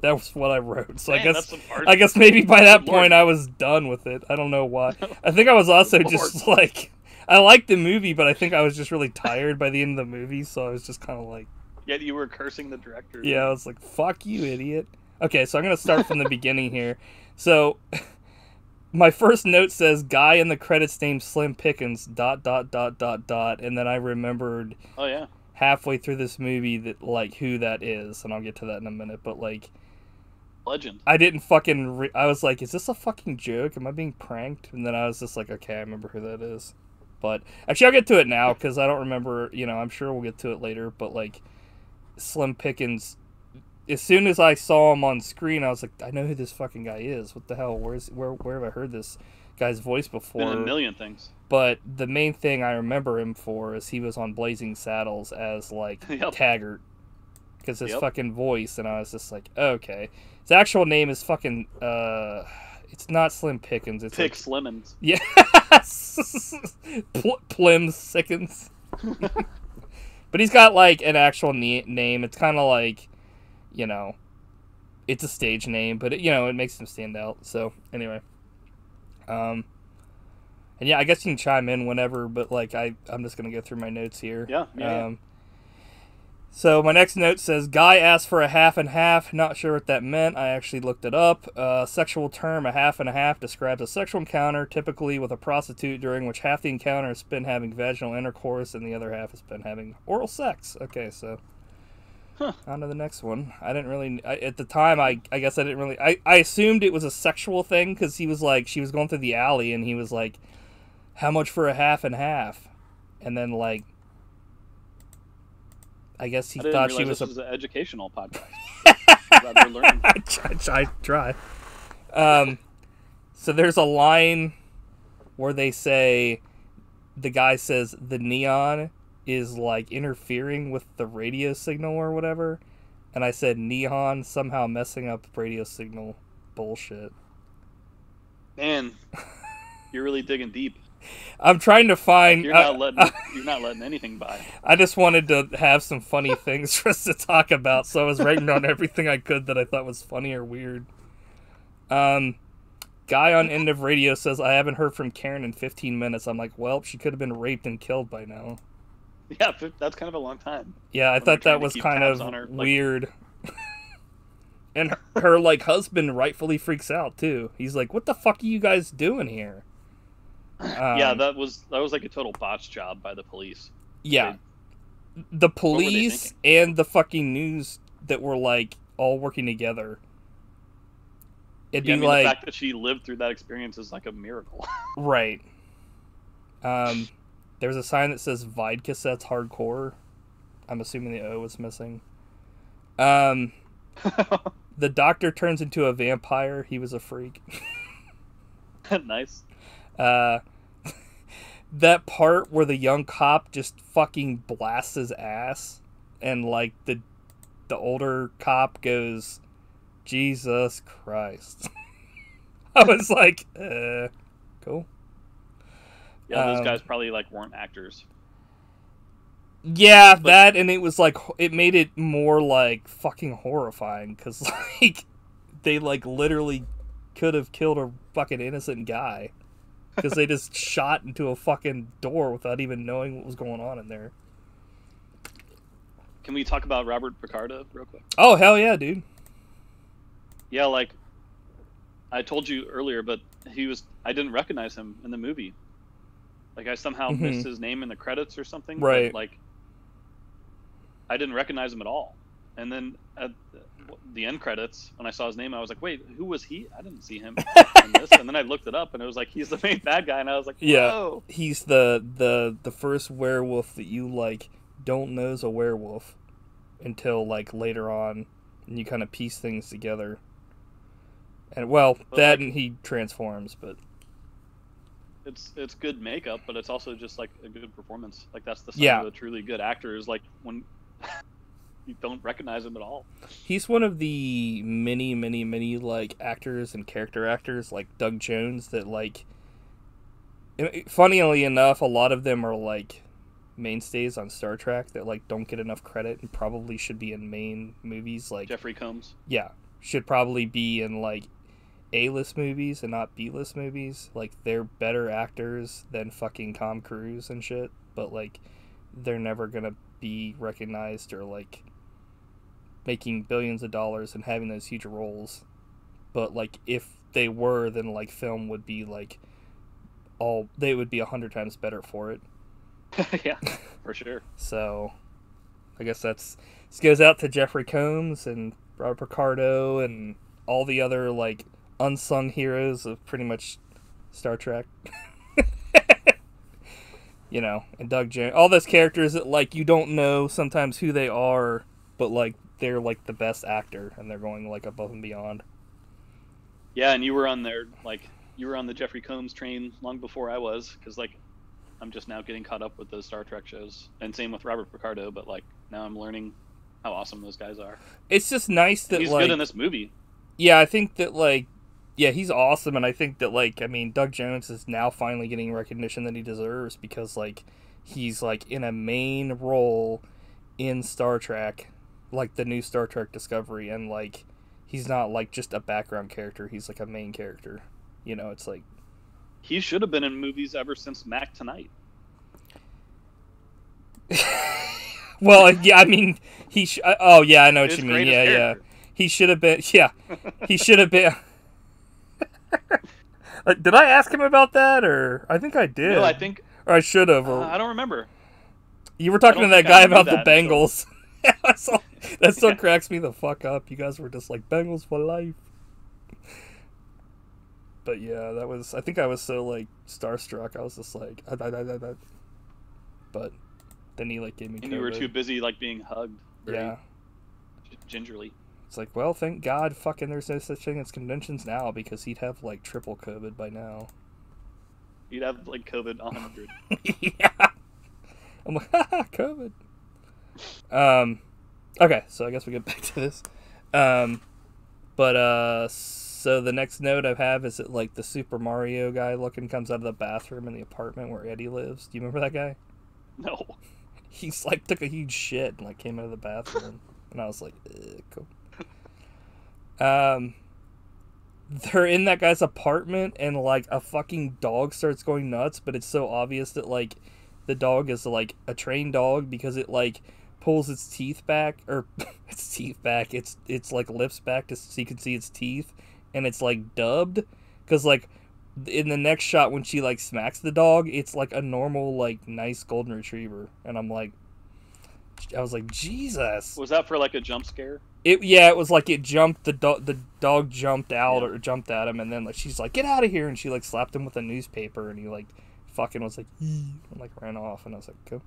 That was what I wrote. So I guess that's some hard- I guess maybe by that lord. point I was done with it. I don't know why. I think I was also just like I liked the movie, but I think I was just really tired by the end of the movie, so I was just kind of like. Yet you were cursing the director. Yeah, I was like, "Fuck you, idiot." Okay, so I'm gonna start from the beginning here. So, my first note says, "Guy in the credits named Slim Pickens." Dot dot dot dot dot, and then I remembered Oh yeah. halfway through this movie that like who that is, and I'll get to that in a minute. But like, Legend. I didn't fucking. Re- I was like, "Is this a fucking joke? Am I being pranked?" And then I was just like, "Okay, I remember who that is." But actually, I'll get to it now because I don't remember. You know, I'm sure we'll get to it later. But like, Slim Pickens. As soon as I saw him on screen, I was like, "I know who this fucking guy is. What the hell? Where's where? Where have I heard this guy's voice before?" Been a million things. But the main thing I remember him for is he was on Blazing Saddles as like Yep. Taggart, because his Yep. fucking voice, and I was just like, okay. His actual name is fucking. uh It's not Slim Pickens. It's Pick like Slimmons. yes, Pl- Plim Sickens. but he's got like an actual ne- name. It's kind of like, you know, it's a stage name, but it, you know it makes him stand out. So anyway, um, and yeah, I guess you can chime in whenever, but like I, I'm just gonna go through my notes here. Yeah, yeah, yeah. Um, so my next note says, "Guy asked for a half and half. Not sure what that meant. I actually looked it up. Uh, sexual term, a half and a half, describes a sexual encounter, typically with a prostitute, during which half the encounter has been having vaginal intercourse and the other half has been having oral sex." Okay, so Huh. on to the next one. I didn't really I, at the time. I I guess I didn't really. I I assumed it was a sexual thing because he was like she was going through the alley and he was like, "How much for a half and half?" And then like. I guess he I thought she was this a was an educational podcast. Glad we're learning. I try, I try. Um, so there's a line where they say, the guy says the neon is like interfering with the radio signal or whatever, and I said neon somehow messing up radio signal bullshit. Man, you're really digging deep. I'm trying to find. You're uh, not letting you're not letting anything by. I just wanted to have some funny things for us to talk about, so I was writing down everything I could that I thought was funny or weird. Um, guy on end of radio says I haven't heard from Karen in 15 minutes. I'm like, well, she could have been raped and killed by now. Yeah, that's kind of a long time. Yeah, I thought that was kind of her, like- weird. and her, her like husband rightfully freaks out too. He's like, "What the fuck are you guys doing here?" yeah, Um, that was that was like a total botch job by the police. Yeah. They- The police and the fucking news that were like all working together. It'd Yeah, I be mean, like the fact that she lived through that experience is like a miracle. right. Um there's a sign that says Vide cassettes hardcore. I'm assuming the O was missing. Um the doctor turns into a vampire. He was a freak. nice. Uh, that part where the young cop just fucking blasts his ass, and like the the older cop goes, Jesus Christ. I was like, uh, cool. Yeah, those Um, guys probably like weren't actors. Yeah, But- that and it was like it made it more like fucking horrifying because like they like literally could have killed a fucking innocent guy because they just shot into a fucking door without even knowing what was going on in there. Can we talk about Robert Picardo real quick? Oh hell yeah, dude! Yeah, like I told you earlier, but he was I didn't recognize him in the movie. Like I somehow Mhm. missed his name in the credits or something. but, Right. like I didn't recognize him at all. And then at the end credits, when I saw his name, I was like, "Wait, who was he? I didn't see him in this." And then I looked it up, and it was like he's the main bad guy, and I was like, Yeah. He's the the the first werewolf that you like don't know is a werewolf until like later on, and you kind of piece things together. And well, But, that like- and he transforms, but It's it's good makeup, but it's also just like a good performance. Like that's the sign Yeah. of a truly good actor is like when you don't recognize him at all. He's one of the many, many, many like actors and character actors like Doug Jones that like. Funnily enough, a lot of them are like mainstays on Star Trek that like don't get enough credit and probably should be in main movies. Like, Jeffrey Combs. yeah, should probably be in like A-list movies and not B-list movies. Like, they're better actors than fucking Tom Cruise and shit, but like, they're never gonna be recognized or like making billions of dollars and having those huge roles. But like if they were, then like film would be like all they would be a hundred times better for it. yeah, for sure. So I guess that's this goes out to Jeffrey Combs and Robert Picardo and all the other like unsung heroes of pretty much Star Trek. you know, and Doug Jones, all those characters that like you don't know sometimes who they are, but like they're like the best actor and they're going like above and beyond. Yeah, and you were on there like you were on the Jeffrey Combs train long before I was, because like I'm just now getting caught up with those Star Trek shows, and same with Robert Picardo. But like now I'm learning how awesome those guys are. It's just nice that He's like good in this movie. Yeah, I think that like yeah, he's awesome and I think that like I mean Doug Jones is now finally getting recognition that he deserves because like he's like in a main role in Star Trek, like the new Star Trek Discovery and like he's not like just a background character, he's like a main character. You know, it's like He should have been in movies ever since Mac Tonight. Well, yeah, I mean he sh- uh, oh yeah, I know what His you mean. Yeah, yeah. He should have been yeah. He should have been Did I ask him about that or I think I did. No, I think Or I should have. Or uh, I don't remember. you were talking to that guy about the that until- Bengals. That's all- that still cracks me the fuck up. You guys were just like Bengals for life. But yeah, that was. I think I was so like starstruck. I was just like, "Ah, da, da, da." but then he like gave me. And you were too busy like being hugged. Yeah, Gingerly. It's like, well, thank God, fucking, there's no such thing as conventions now because he'd have like triple COVID by now. You'd have like COVID 100. yeah. I'm like, haha, COVID. Um, okay, so I guess we get back to this. Um, but uh, so the next note I have is that like the Super Mario guy looking comes out of the bathroom in the apartment where Eddie lives. Do you remember that guy? no. He's like took a huge shit and like came out of the bathroom, and I was like, cool. Um, they're in that guy's apartment, and like a fucking dog starts going nuts, but it's so obvious that like the dog is like a trained dog because it like pulls its teeth back or its teeth back, its its like lips back to so you can see its teeth, and it's like dubbed because like in the next shot when she like smacks the dog, it's like a normal like nice golden retriever, and I'm like, I was like, Jesus. Was that for like a jump scare? It yeah, it was like it jumped the dog. The dog jumped out Yeah. or jumped at him, and then like she's like, "Get out of here!" and she like slapped him with a newspaper, and he like fucking was like, and like ran off, and I was like, "Cool."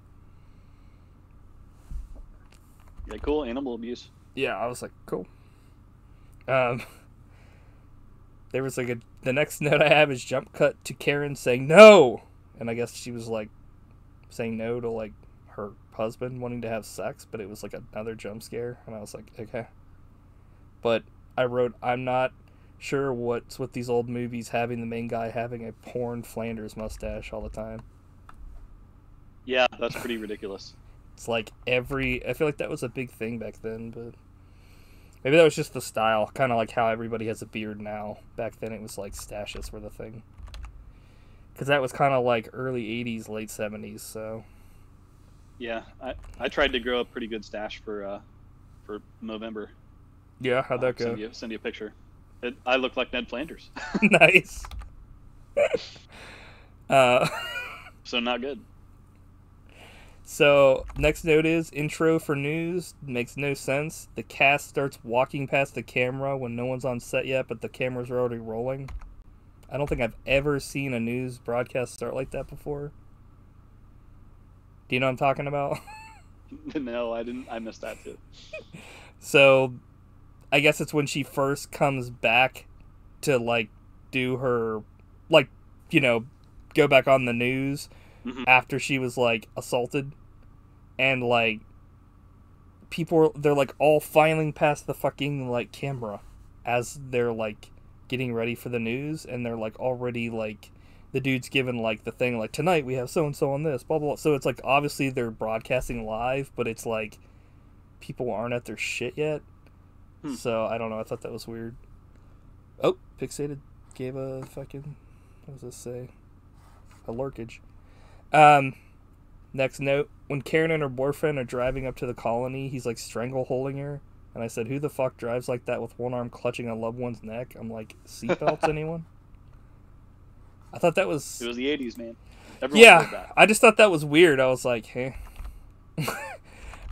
Yeah, cool animal abuse. Yeah, I was like, "Cool." Um, there was like a the next note I have is jump cut to Karen saying no, and I guess she was like saying no to like her husband wanting to have sex, but it was like another jump scare, and I was like, okay. But I wrote, I'm not sure what's with these old movies having the main guy having a porn Flanders mustache all the time. Yeah, that's pretty ridiculous. It's like every. I feel like that was a big thing back then, but maybe that was just the style, kind of like how everybody has a beard now. Back then, it was like stashes were the thing. Because that was kind of like early '80s, late '70s. So Yeah, I, I tried to grow a pretty good stash for uh, for November. yeah, how'd that go? Send you, send you a picture. It, I look like Ned Flanders, nice. uh, so not good. so next note is intro for news makes no sense. The cast starts walking past the camera when no one's on set yet, but the cameras are already rolling. I don't think I've ever seen a news broadcast start like that before. Do you know what I'm talking about? no, I didn't. I missed that too. So, I guess it's when she first comes back to like do her, like, you know, go back on the news Mhm. after she was like assaulted, and like people they're like all filing past the fucking like camera as they're like getting ready for the news, and they're like already like the dude's given like the thing like tonight we have so and so on this blah blah. blah. So it's like obviously they're broadcasting live, but it's like people aren't at their shit yet. Hmm. So I don't know. I thought that was weird. Oh, Pixated gave a fucking what does this say? A lurkage. Um, next note: When Karen and her boyfriend are driving up to the colony, he's like strangle holding her. And I said, "Who the fuck drives like that with one arm clutching a loved one's neck?" I'm like, "Seatbelts, anyone?" I thought that was It was the '80s, man. Everyone yeah, that. I just thought that was weird. I was like, hey.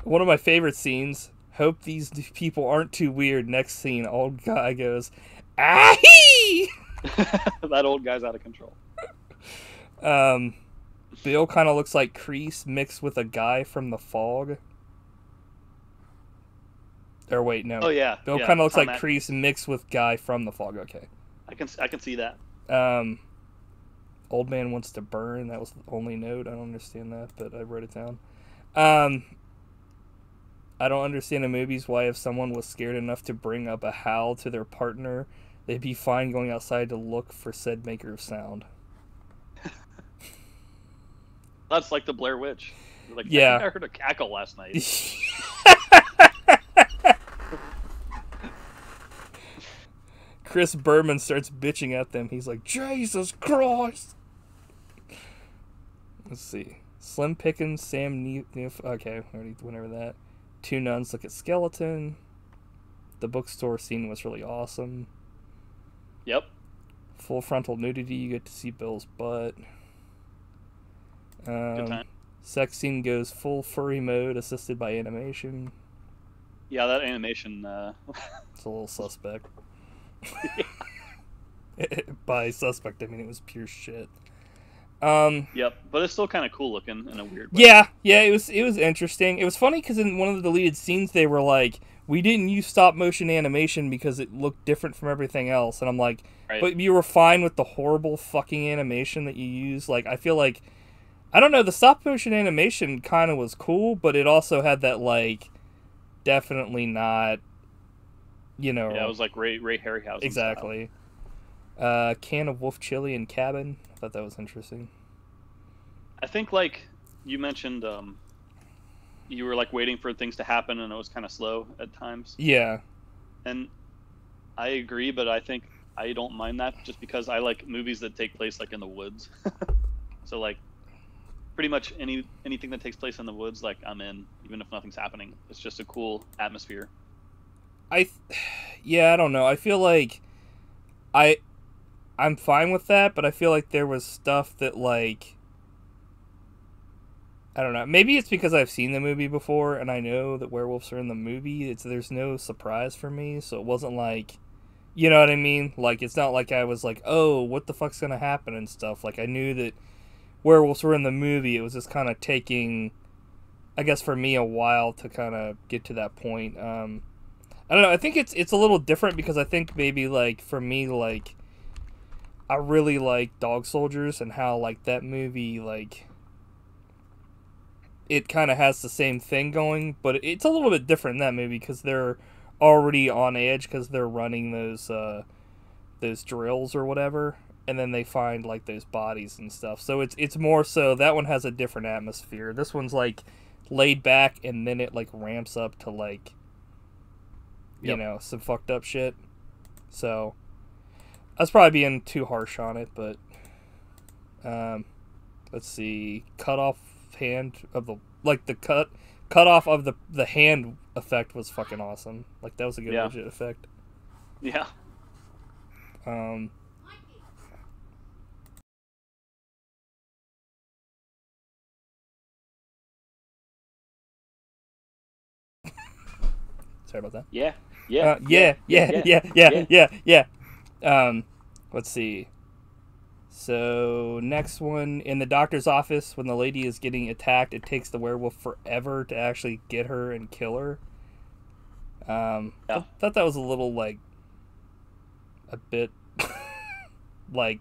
One of my favorite scenes. Hope these people aren't too weird. Next scene, old guy goes, ahee! that old guy's out of control. Um, Bill kind of looks like Crease mixed with a guy from The Fog. Or wait, no. Oh yeah, Bill yeah, kind of looks Tom like. Crease mixed with guy from The Fog. Okay. I can I can see that. Um, old man wants to burn. That was the only note. I don't understand that, but I wrote it down. Um, I don't understand in movies why if someone was scared enough to bring up a howl to their partner, they'd be fine going outside to look for said maker of sound. That's like the Blair Witch. Like, I, Yeah. think I heard a cackle last night. Chris Berman starts bitching at them. He's like, Jesus Christ. Let's see. Slim Pickens, Sam Ne- Neef. Okay, we already went over that. Two nuns look at skeleton. The bookstore scene was really awesome. Yep. Full frontal nudity. You get to see Bill's butt. Good Um, time. sex scene goes full furry mode, assisted by animation. Yeah, that animation. Uh, It's a little suspect. by suspect, I mean it was pure shit. Um, yep, but it's still kind of cool looking in a weird way. yeah, yeah, it was it was interesting. It was funny because in one of the deleted scenes, they were like, "We didn't use stop motion animation because it looked different from everything else," and I'm like, Right. "But you were fine with the horrible fucking animation that you used." Like, I feel like, I don't know, the stop motion animation kind of was cool, but it also had that like, definitely not, you know, yeah, it was like Ray Ray Harryhausen. Exactly. Uh, can of wolf chili and cabin. I thought that was interesting. I think like you mentioned, um, you were like waiting for things to happen, and it was kind of slow at times. Yeah, And I agree, but I think I don't mind that just because I like movies that take place like in the woods. so like, pretty much any anything that takes place in the woods, like I'm in, even if nothing's happening. It's just a cool atmosphere. I, th- yeah, I don't know. I feel like, I, I'm fine with that, but I feel like there was stuff that like, I don't know. Maybe it's because I've seen the movie before and I know that werewolves are in the movie. It's there's no surprise for me, so it wasn't like, you know what I mean? Like it's not like I was like, oh, what the fuck's gonna happen and stuff. Like I knew that werewolves were in the movie. It was just kind of taking, I guess, for me a while to kind of get to that point. Um, I don't know. I think it's it's a little different because I think maybe like for me like I really like Dog Soldiers and how like that movie like it kind of has the same thing going, but it's a little bit different in that movie because they're already on edge because they're running those uh, those drills or whatever, and then they find like those bodies and stuff. So it's it's more so that one has a different atmosphere. This one's like laid back, and then it like ramps up to like you Yep. know some fucked up shit. So I was probably being too harsh on it, but um, let's see, cut off hand of the like the cut cut off of the the hand effect was fucking awesome. Like that was a good Yeah. legit effect. Yeah. Um, sorry about that. Yeah. Yeah. Uh, yeah, yeah, yeah, yeah, yeah, yeah, Um, let's see. So next one in the doctor's office, when the lady is getting attacked, it takes the werewolf forever to actually get her and kill her. Um, I thought that was a little like a bit like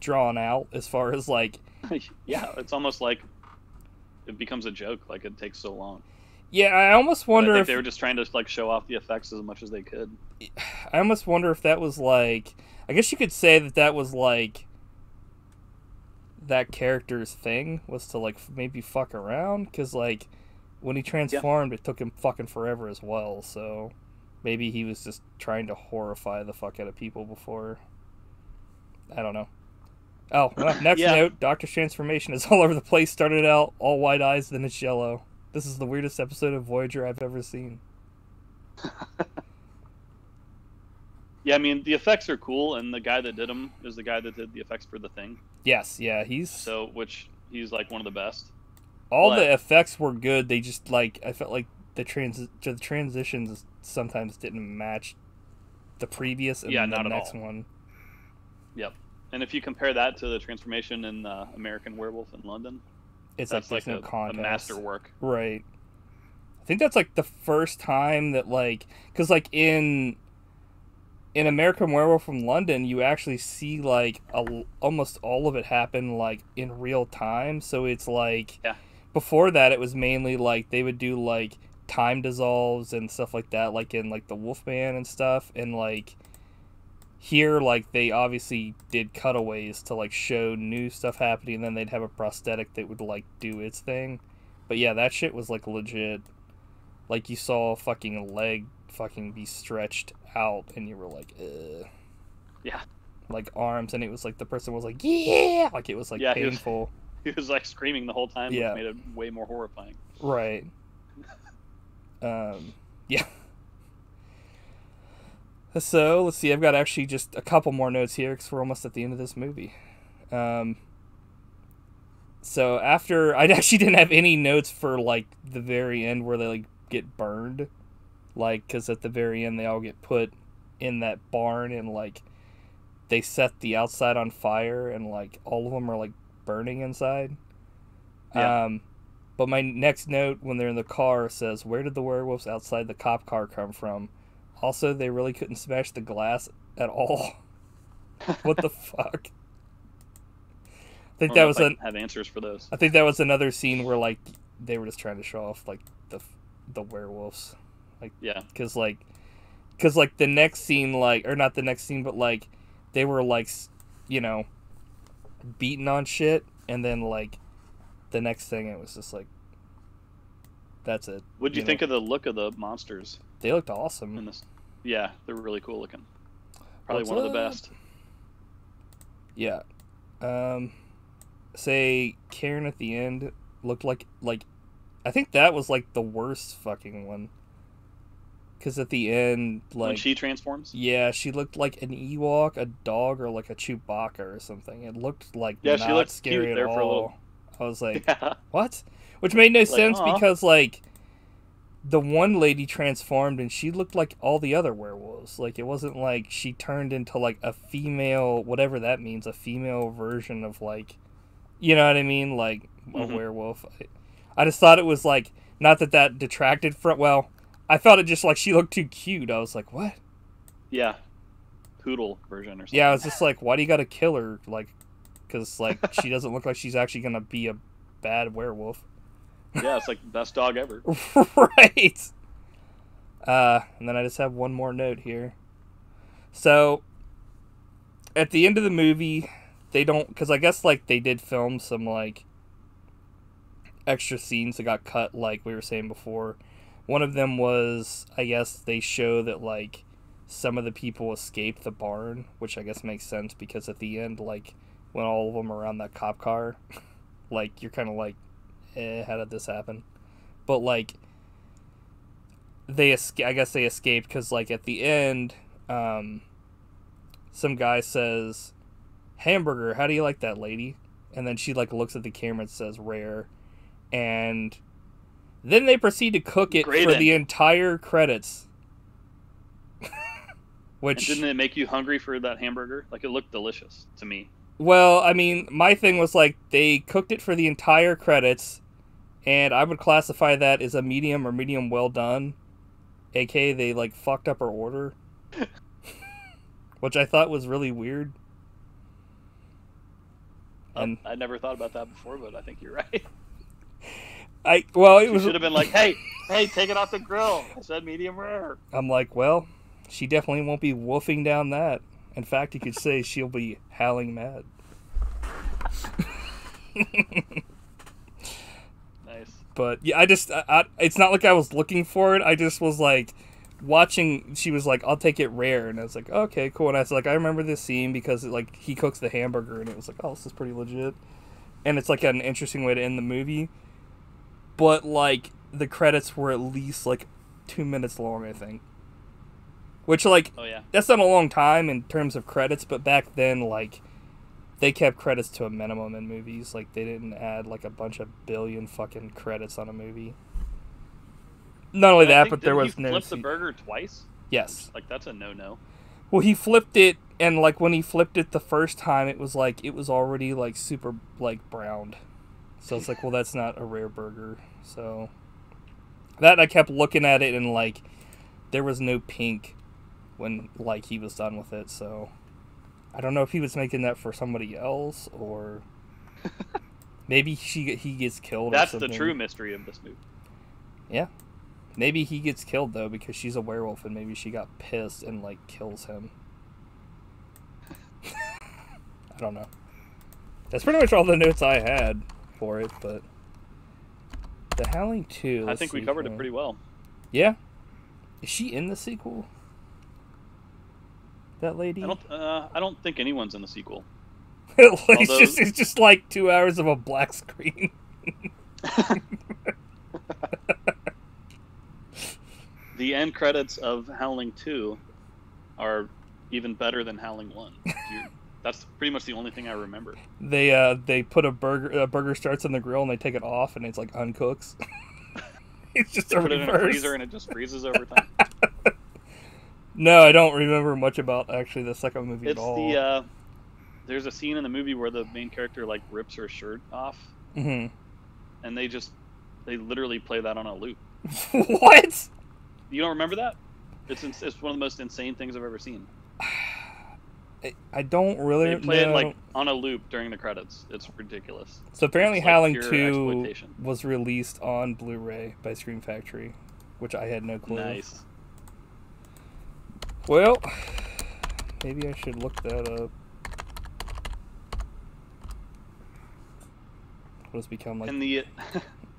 drawn out as far as like yeah. It's almost like it becomes a joke. Like it takes so long. Yeah, I almost I wonder think if they were just trying to like show off the effects as much as they could. I almost wonder if that was like I guess you could say that that was like that character's thing was to like maybe fuck around because like when he transformed it took him fucking forever as well so maybe he was just trying to horrify the fuck out of people before I don't know oh well, next Yeah. note Doctor's transformation is all over the place started out all white eyes then it's yellow this is the weirdest episode of Voyager I've ever seen Yeah, I mean the effects are cool, and the guy that did them is the guy that did the effects for the thing. yes yeah he's So, which he's like one of the best. all But- the effects were good. They just like I felt like the trans the transitions sometimes didn't match the previous and Yeah, the not at next all. one. Yep. And if you compare that to the transformation in uh, American Werewolf in London, It's that's like like there's a, no a masterwork. Right. I think that's like the first time that like cuz like in in American Werewolf from London, you actually see like a, almost all of it happen like in real time. So it's like Yeah. before that, it was mainly like they would do like time dissolves and stuff like that, like in like the Wolfman and stuff, and like here, like they obviously did cutaways to like show new stuff happening, and then they'd have a prosthetic that would like do its thing. But yeah, that shit was like legit. Like you saw a fucking leg fucking be stretched out, and you were like, Ugh. Yeah. Like arms, and it was like the person was like, yeah, like it was like Yeah, he was- painful. He was like screaming the whole time, Yeah. which made it way more horrifying. Right. Um, yeah. So let's see. I've got actually just a couple more notes here because we're almost at the end of this movie. Um, so after I actually didn't have any notes for like the very end where they like get burned, like because at the very end they all get put in that barn and like they set the outside on fire and like all of them are like burning inside. Yeah. Um, but my next note when they're in the car says, "Where did the werewolves outside the cop car come from?" Also, they really couldn't smash the glass at all. what the fuck? I think I that was if I an. have answers for those. I think that was another scene where like they were just trying to show off like the the werewolves, like Yeah. because like, because like the next scene like or not the next scene but like they were like s- you know beating on shit and then like the next thing it was just like that's it. What'd you You know. think of the look of the monsters They looked awesome. in this? Yeah, they're really cool looking. Probably What's one of the best. Yeah. Um say Karen at the end looked like like I think that was like the worst fucking one. Cuz at the end like when like she transforms. yeah, she looked like an Ewok, a dog or like a Chewbacca or something. It looked like Yeah, not she looked scary at there all. for a little. I was like, Yeah. "What?" Which made no sense aw. because like the one lady transformed and she looked like all the other werewolves. Like it wasn't like she turned into like a female, whatever that means, a female version of like, you know what I mean, like a Mhm. werewolf. I, I just thought it was like not that that detracted from. Well, I thought it just like she looked too cute. I was like, what? Yeah. Poodle version or something. Yeah, I was just like, why do you got to kill her? Like, because like she doesn't look like she's actually gonna be a bad werewolf. Yeah, it's like the best dog ever. right. Uh, and then I just have one more note here. So, at the end of the movie, they don't because I guess like they did film some like extra scenes that got cut, like we were saying before. One of them was, I guess, they show that like some of the people escaped the barn, which I guess makes sense because at the end, like when all of them are around that cop car, like you're kind of like, eh, how did this happen? But like they escape. I guess they escaped because like at the end, um, some guy says, "Hamburger, how do you like that, lady?" And then she like looks at the camera and says, "Rare," and then they proceed to cook it for the entire credits. And Which didn't it make you hungry for that hamburger? Like it looked delicious to me. Well, I mean, my thing was like they cooked it for the entire credits, and I would classify that as a medium or medium well done. AK, they like fucked up our order, which I thought was really weird. And I never thought about that before, but I think you're right. I well, it You was. should have been like, "Hey, hey, take it off the grill." I said medium rare. I'm like, well, she definitely won't be wolfing down that. In fact, you could say she'll be howling mad. Nice. but yeah, I just I, I, it's not like I was looking for it. I just was like watching. She was like, "I'll take it rare," and I was like, "Okay, cool." And I was like, "I remember this scene because like he cooks the hamburger, and it was like, oh, this is pretty legit." And it's like an interesting way to end the movie, but like the credits were at least like two minutes long, I think. Which like Oh yeah. that's not a long time in terms of credits, but back then, like, they kept credits to a minimum in movies. Like, they didn't add like a bunch of billion fucking credits on a movie. Not only that, but there was he no. flip the burger twice. yes. Like that's a no-no. Well, he flipped it, and like when he flipped it the first time, it was like it was already like super like browned. So it's like, well, that's not a rare burger. So that I kept looking at it, and like there was no pink when like he was done with it. So I don't know if he was making that for somebody else or maybe she he gets killed. or That's the true mystery of this movie. Yeah. Maybe he gets killed though because she's a werewolf and maybe she got pissed and like kills him. I don't know. That's pretty much all the notes I had for it, but the Howling 2. I think we covered it pretty well. Yeah. Is she in the sequel? That lady? I don't. Uh, I don't think anyone's in the sequel. it's although- just it's just like 2 hours of a black screen. The end credits of Howling Two are even better than Howling One. That's pretty much the only thing I remember. They uh they put a burger a burger starts on the grill and they take it off and it's like uncooks. it's just They a put it in a freezer and it just freezes over time. No, I don't remember much about actually the second movie It's at all. the uh, there's a scene in the movie where the main character like rips her shirt off, hmm and they just they literally play that on a loop. what? You don't remember that? It's ins- it's one of the most insane things I've ever seen. I, I don't really They play it like on a loop during the credits. It's ridiculous. so apparently it's Howling pure Two was released on Blu-ray by Scream Factory, which I had no clue. Nice. Well, maybe I should look that up. What has become like? And the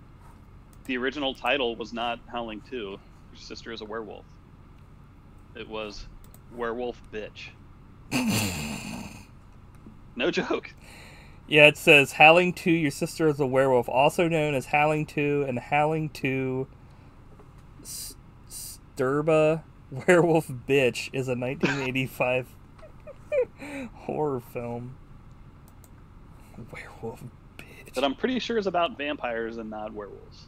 the original title was not Howling Two. Your sister is a werewolf. It was Werewolf Bitch. no joke. Yeah, it says Howling 2, Your Sister is a Werewolf, also known as Howling 2 and Howling 2 Stirba Werewolf Bitch is a 1985 horror film. Werewolf Bitch. That I'm pretty sure is about vampires and not werewolves.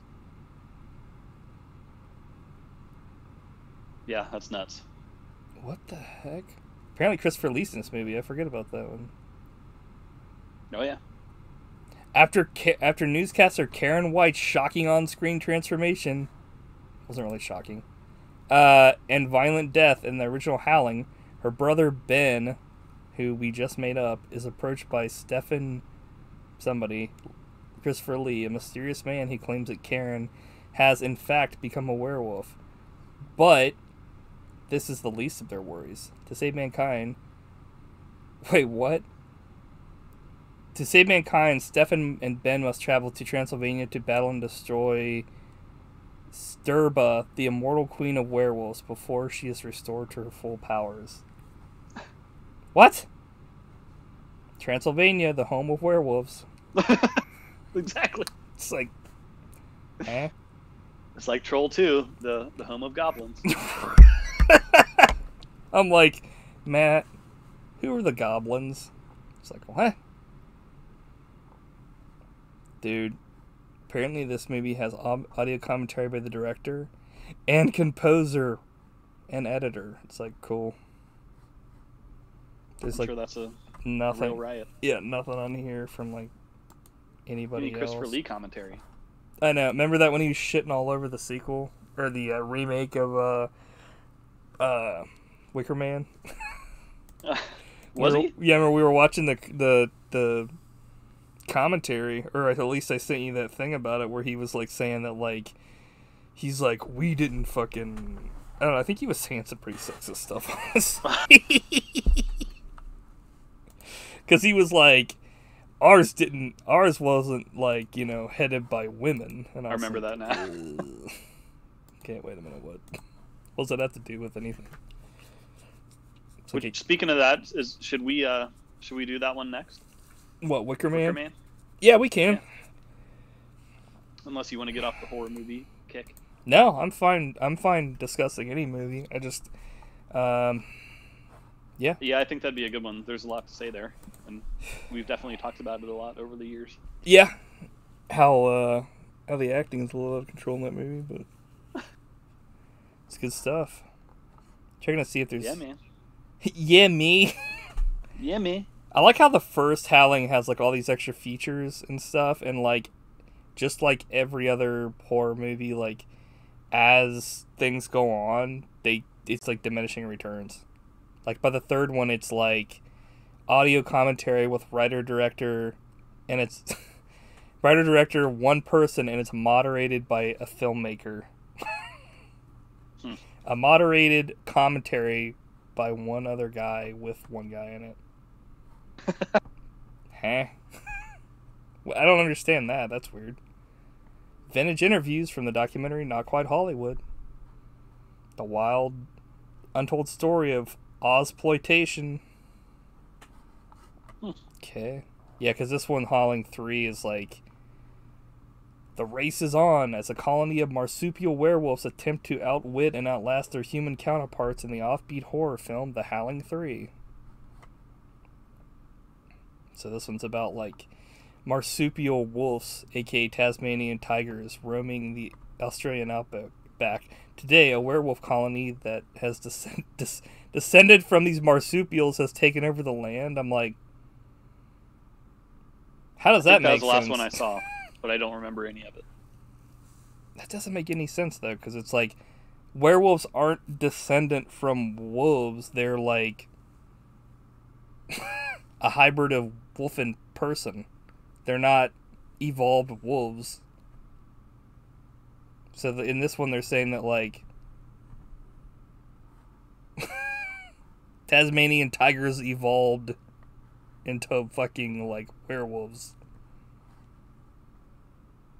Yeah, that's nuts. What the heck? Apparently Christopher Lee's in this movie. I forget about that one. Oh yeah. After after newscaster Karen White's shocking on-screen transformation, wasn't really shocking, uh, and violent death in the original Howling, her brother Ben, who we just made up, is approached by Stephen, somebody, Christopher Lee, a mysterious man. He claims that Karen has in fact become a werewolf. But this is the least of their worries. To save mankind. Wait, what? To save mankind, Stefan and Ben must travel to Transylvania to battle and destroy Stirba, the immortal queen of werewolves, before she is restored to her full powers. What? Transylvania, the home of werewolves. exactly. It's like, eh? It's like Troll 2, the, the home of goblins. I'm like, Matt, who are the goblins? It's like, what? Dude, apparently this movie has audio commentary by the director and composer and editor. It's like, cool. There's I'm like sure that's a, nothing. real riot. Yeah, nothing on here from like anybody mean, Christopher else. Lee commentary. I know. Remember that when he was shitting all over the sequel or the uh, remake of uh, uh, Wicker Man? Was We were- he? Yeah, remember we were watching the the the commentary, or at least I sent you that thing about it where he was like saying that like he's like we didn't fucking. I don't know. I think he was saying some pretty sexist stuff, honestly. Because he was like, ours didn't, ours wasn't like you know headed by women. And I, I remember like, that now. Can't wait a minute. What? What does that have to do with anything? Like Which, speaking of that, is should we uh should we do that one next? What Wicker Man? Wicker Man? Yeah, we can. Yeah. Unless you want to get off the horror movie kick. No, I'm fine. I'm fine discussing any movie. I just, um, Yeah, Yeah, I think that'd be a good one. There's a lot to say there, and we've definitely talked about it a lot over the years. yeah, how uh, how the acting is a little out of control in that movie, but it's good stuff. Checking to see if there's. Yeah, man. yeah, me. Yeah, man. I like how the first Howling has like all these extra features and stuff, and like just like every other horror movie, like as things go on, they it's like diminishing returns. Like by the third one, it's like audio commentary with writer director, and it's writer director one person, and it's moderated by a filmmaker. Hmm. A moderated commentary by one other guy with one guy in it. Huh? Well, I don't understand that. That's weird. Vintage interviews from the documentary Not Quite Hollywood. The wild, untold story of Ozploitation. Okay. Yeah, because this one, Howling 3, is like. The race is on as a colony of marsupial werewolves attempt to outwit and outlast their human counterparts in the offbeat horror film The Howling 3. So this one's about like marsupial wolves, aka Tasmanian tigers, roaming the Australian outback. Today, a werewolf colony that has descend- des- descended from these marsupials has taken over the land. I'm like, how does that think that was the last sense? one I saw, but I don't remember any of it. that doesn't make any sense though, because it's like werewolves aren't descendant from wolves; they're like a hybrid of wolf in person. They're not evolved wolves. So the, in this one, they're saying that like Tasmanian tigers evolved into fucking like werewolves.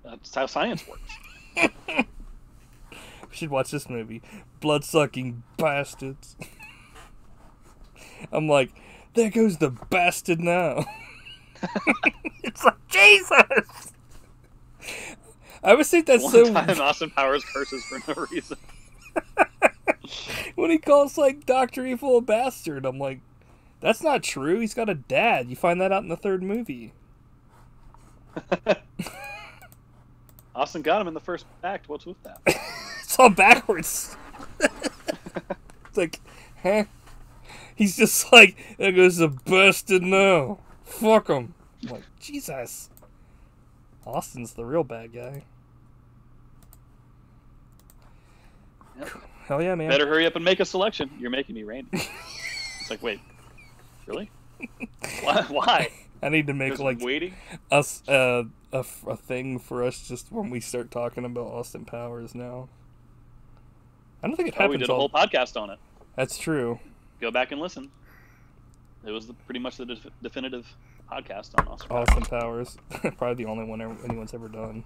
That's how science works. We should watch this movie. Blood sucking bastards. I'm like, there goes the bastard now. It's like Jesus. I always think that's One so time, Austin Powers curses for no reason. when he calls like Doctor Evil a bastard. I'm like, that's not true. He's got a dad. You find that out in the third movie. Austin got him in the first act. What's with that? It's all backwards. it's like, huh? He's just like, there goes the bastard now. Fuck him. I'm like, Jesus. Austin's the real bad guy. Yep. Hell yeah, man. Better hurry up and make a selection. You're making me Randy. it's like, wait, really? Why? Why? I need to make Just like waiting. us uh, a, f- a thing for us just when we start talking about Austin Powers now. I don't think it Oh, we happens did a all. whole podcast on it. That's true. Go back and listen. It was the, pretty much the def- definitive podcast on Austin. Powers. Austin Powers, probably the only one ever, anyone's ever done.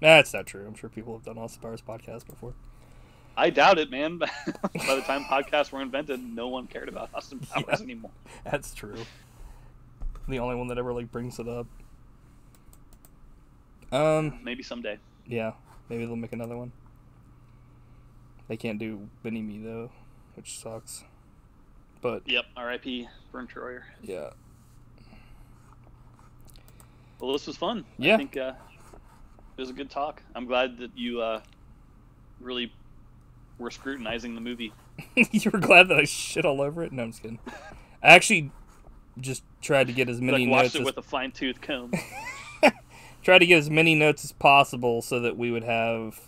That's not true. I'm sure people have done Austin Powers podcast before. I doubt it, man. By the time podcasts were invented, no one cared about Austin Powers Yeah. anymore. That's true. The only one that ever like brings it up. Um, Maybe someday. yeah, maybe they'll make another one. They can't do Mini Me though, which sucks. But Yep. R.I.P. Vern Troyer. yeah, Well, this was fun. Yeah. I think uh, it was a good talk. I'm glad that you uh, really were scrutinizing the movie. you were glad that I shit all over it. No, I'm just kidding. I actually just tried to get as many like notes watched it as with a fine tooth comb. try to get as many notes as possible so that we would have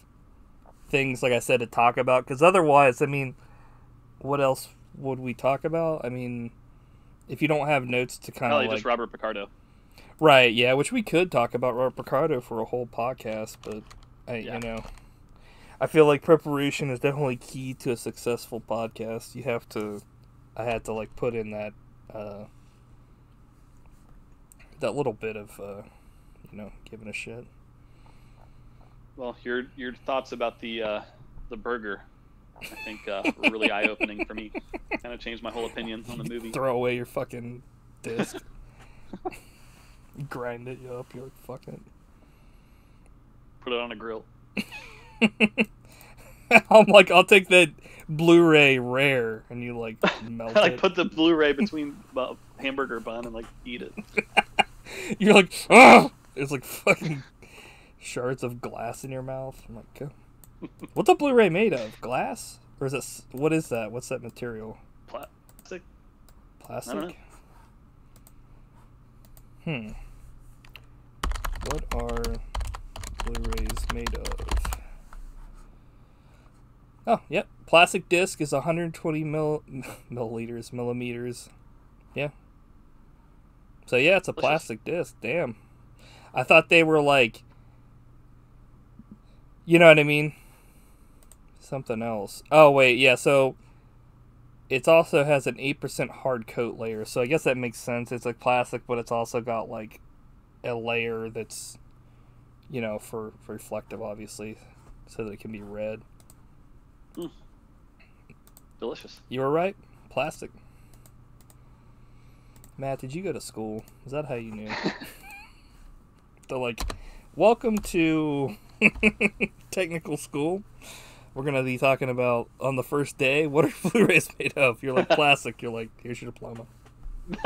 things like I said to talk about because otherwise I mean what else would we talk about I mean if you don't have notes to kind of Probably like just Robert Picardo. right yeah which we could talk about Robert Picardo for a whole podcast but I Yeah. you know I feel like preparation is definitely key to a successful podcast you have to I had to like put in that uh that little bit of uh you know giving a shit Well, your your thoughts about the uh, the burger, I think, uh, really eye opening for me. Kind of changed my whole opinion on the movie. throw away your fucking disc. Grind it up. You're like, fuck it. Put it on a grill. I'm like, I'll take that Blu-ray rare, and you like melt like it. put the Blu-ray between a hamburger bun and like eat it. You're like, ah! It's like fucking shards of glass in your mouth. I'm like, "Go." What's a Blu-ray made of? Glass, or is this What is that? What's that material? Plastic. Plastic. Hmm. What are Blu-rays made of? Oh, yep. Plastic disc is 120 mil milliliters, millimeters. Yeah. So yeah, it's a plastic disc. Damn. I thought they were like, you know what I mean? Something else. Oh wait, yeah. So it also has an 8% hard coat layer. So I guess that makes sense. It's like plastic, but it's also got like a layer that's, you know, for, for reflective, obviously, so that it can be read. Hmm. Delicious. You were right. Plastic. Matt, did you go to school? Is that how you knew? They're like, welcome to technical school. We're gonna be talking about on the first day. What are Blu-rays made of? You're like plastic. You're like, here's your diploma.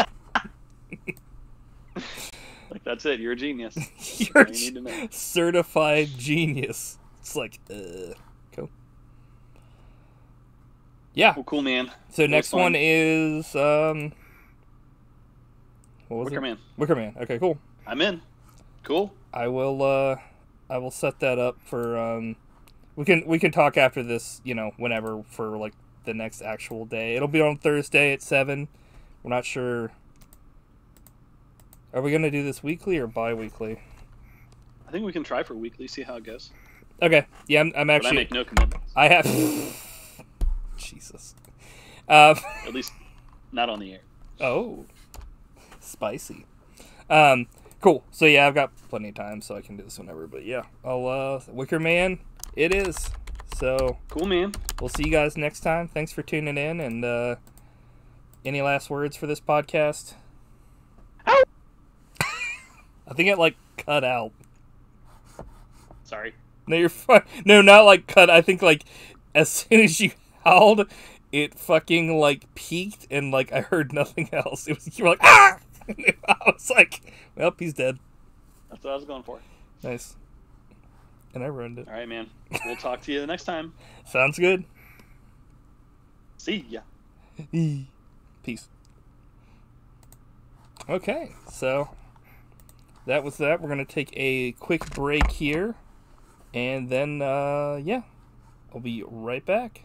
Like that's it. You're a genius. You're you need to know. certified genius. It's like, uh, cool. Yeah. Well, cool man. So was next one is um. What was Wicker it? Man. Wicker Man. Okay, cool. I'm in. Cool. I will. uh I will set that up for. um We can we can talk after this. You know, whenever for like the next actual day. It'll be on Thursday at seven. We're not sure. Are we gonna do this weekly or bi-weekly? I think we can try for weekly. See how it goes. Okay. Yeah, I'm, I'm But I actually. make no commitments. I have. Jesus. Um, At least not on the air. oh, spicy. Um, cool. So yeah, I've got plenty of time, so I can do this whenever. But yeah, I'll uh, Wicker Man. It is. So Cool man. we'll see you guys next time. Thanks for tuning in. And uh, any last words for this podcast? Ow! I think it like cut out. Sorry. No, you're fine. No, not like cut. I think like as soon as you howled, it fucking like peaked and like I heard nothing else. It was you were like ah. I was like, well, he's dead. That's what I was going for. Nice. And I ruined it. All right, man. We'll talk to you the next time. Sounds good. See ya. Peace. Okay, so that was that. We're gonna take a quick break here, and then uh, yeah, I'll be right back.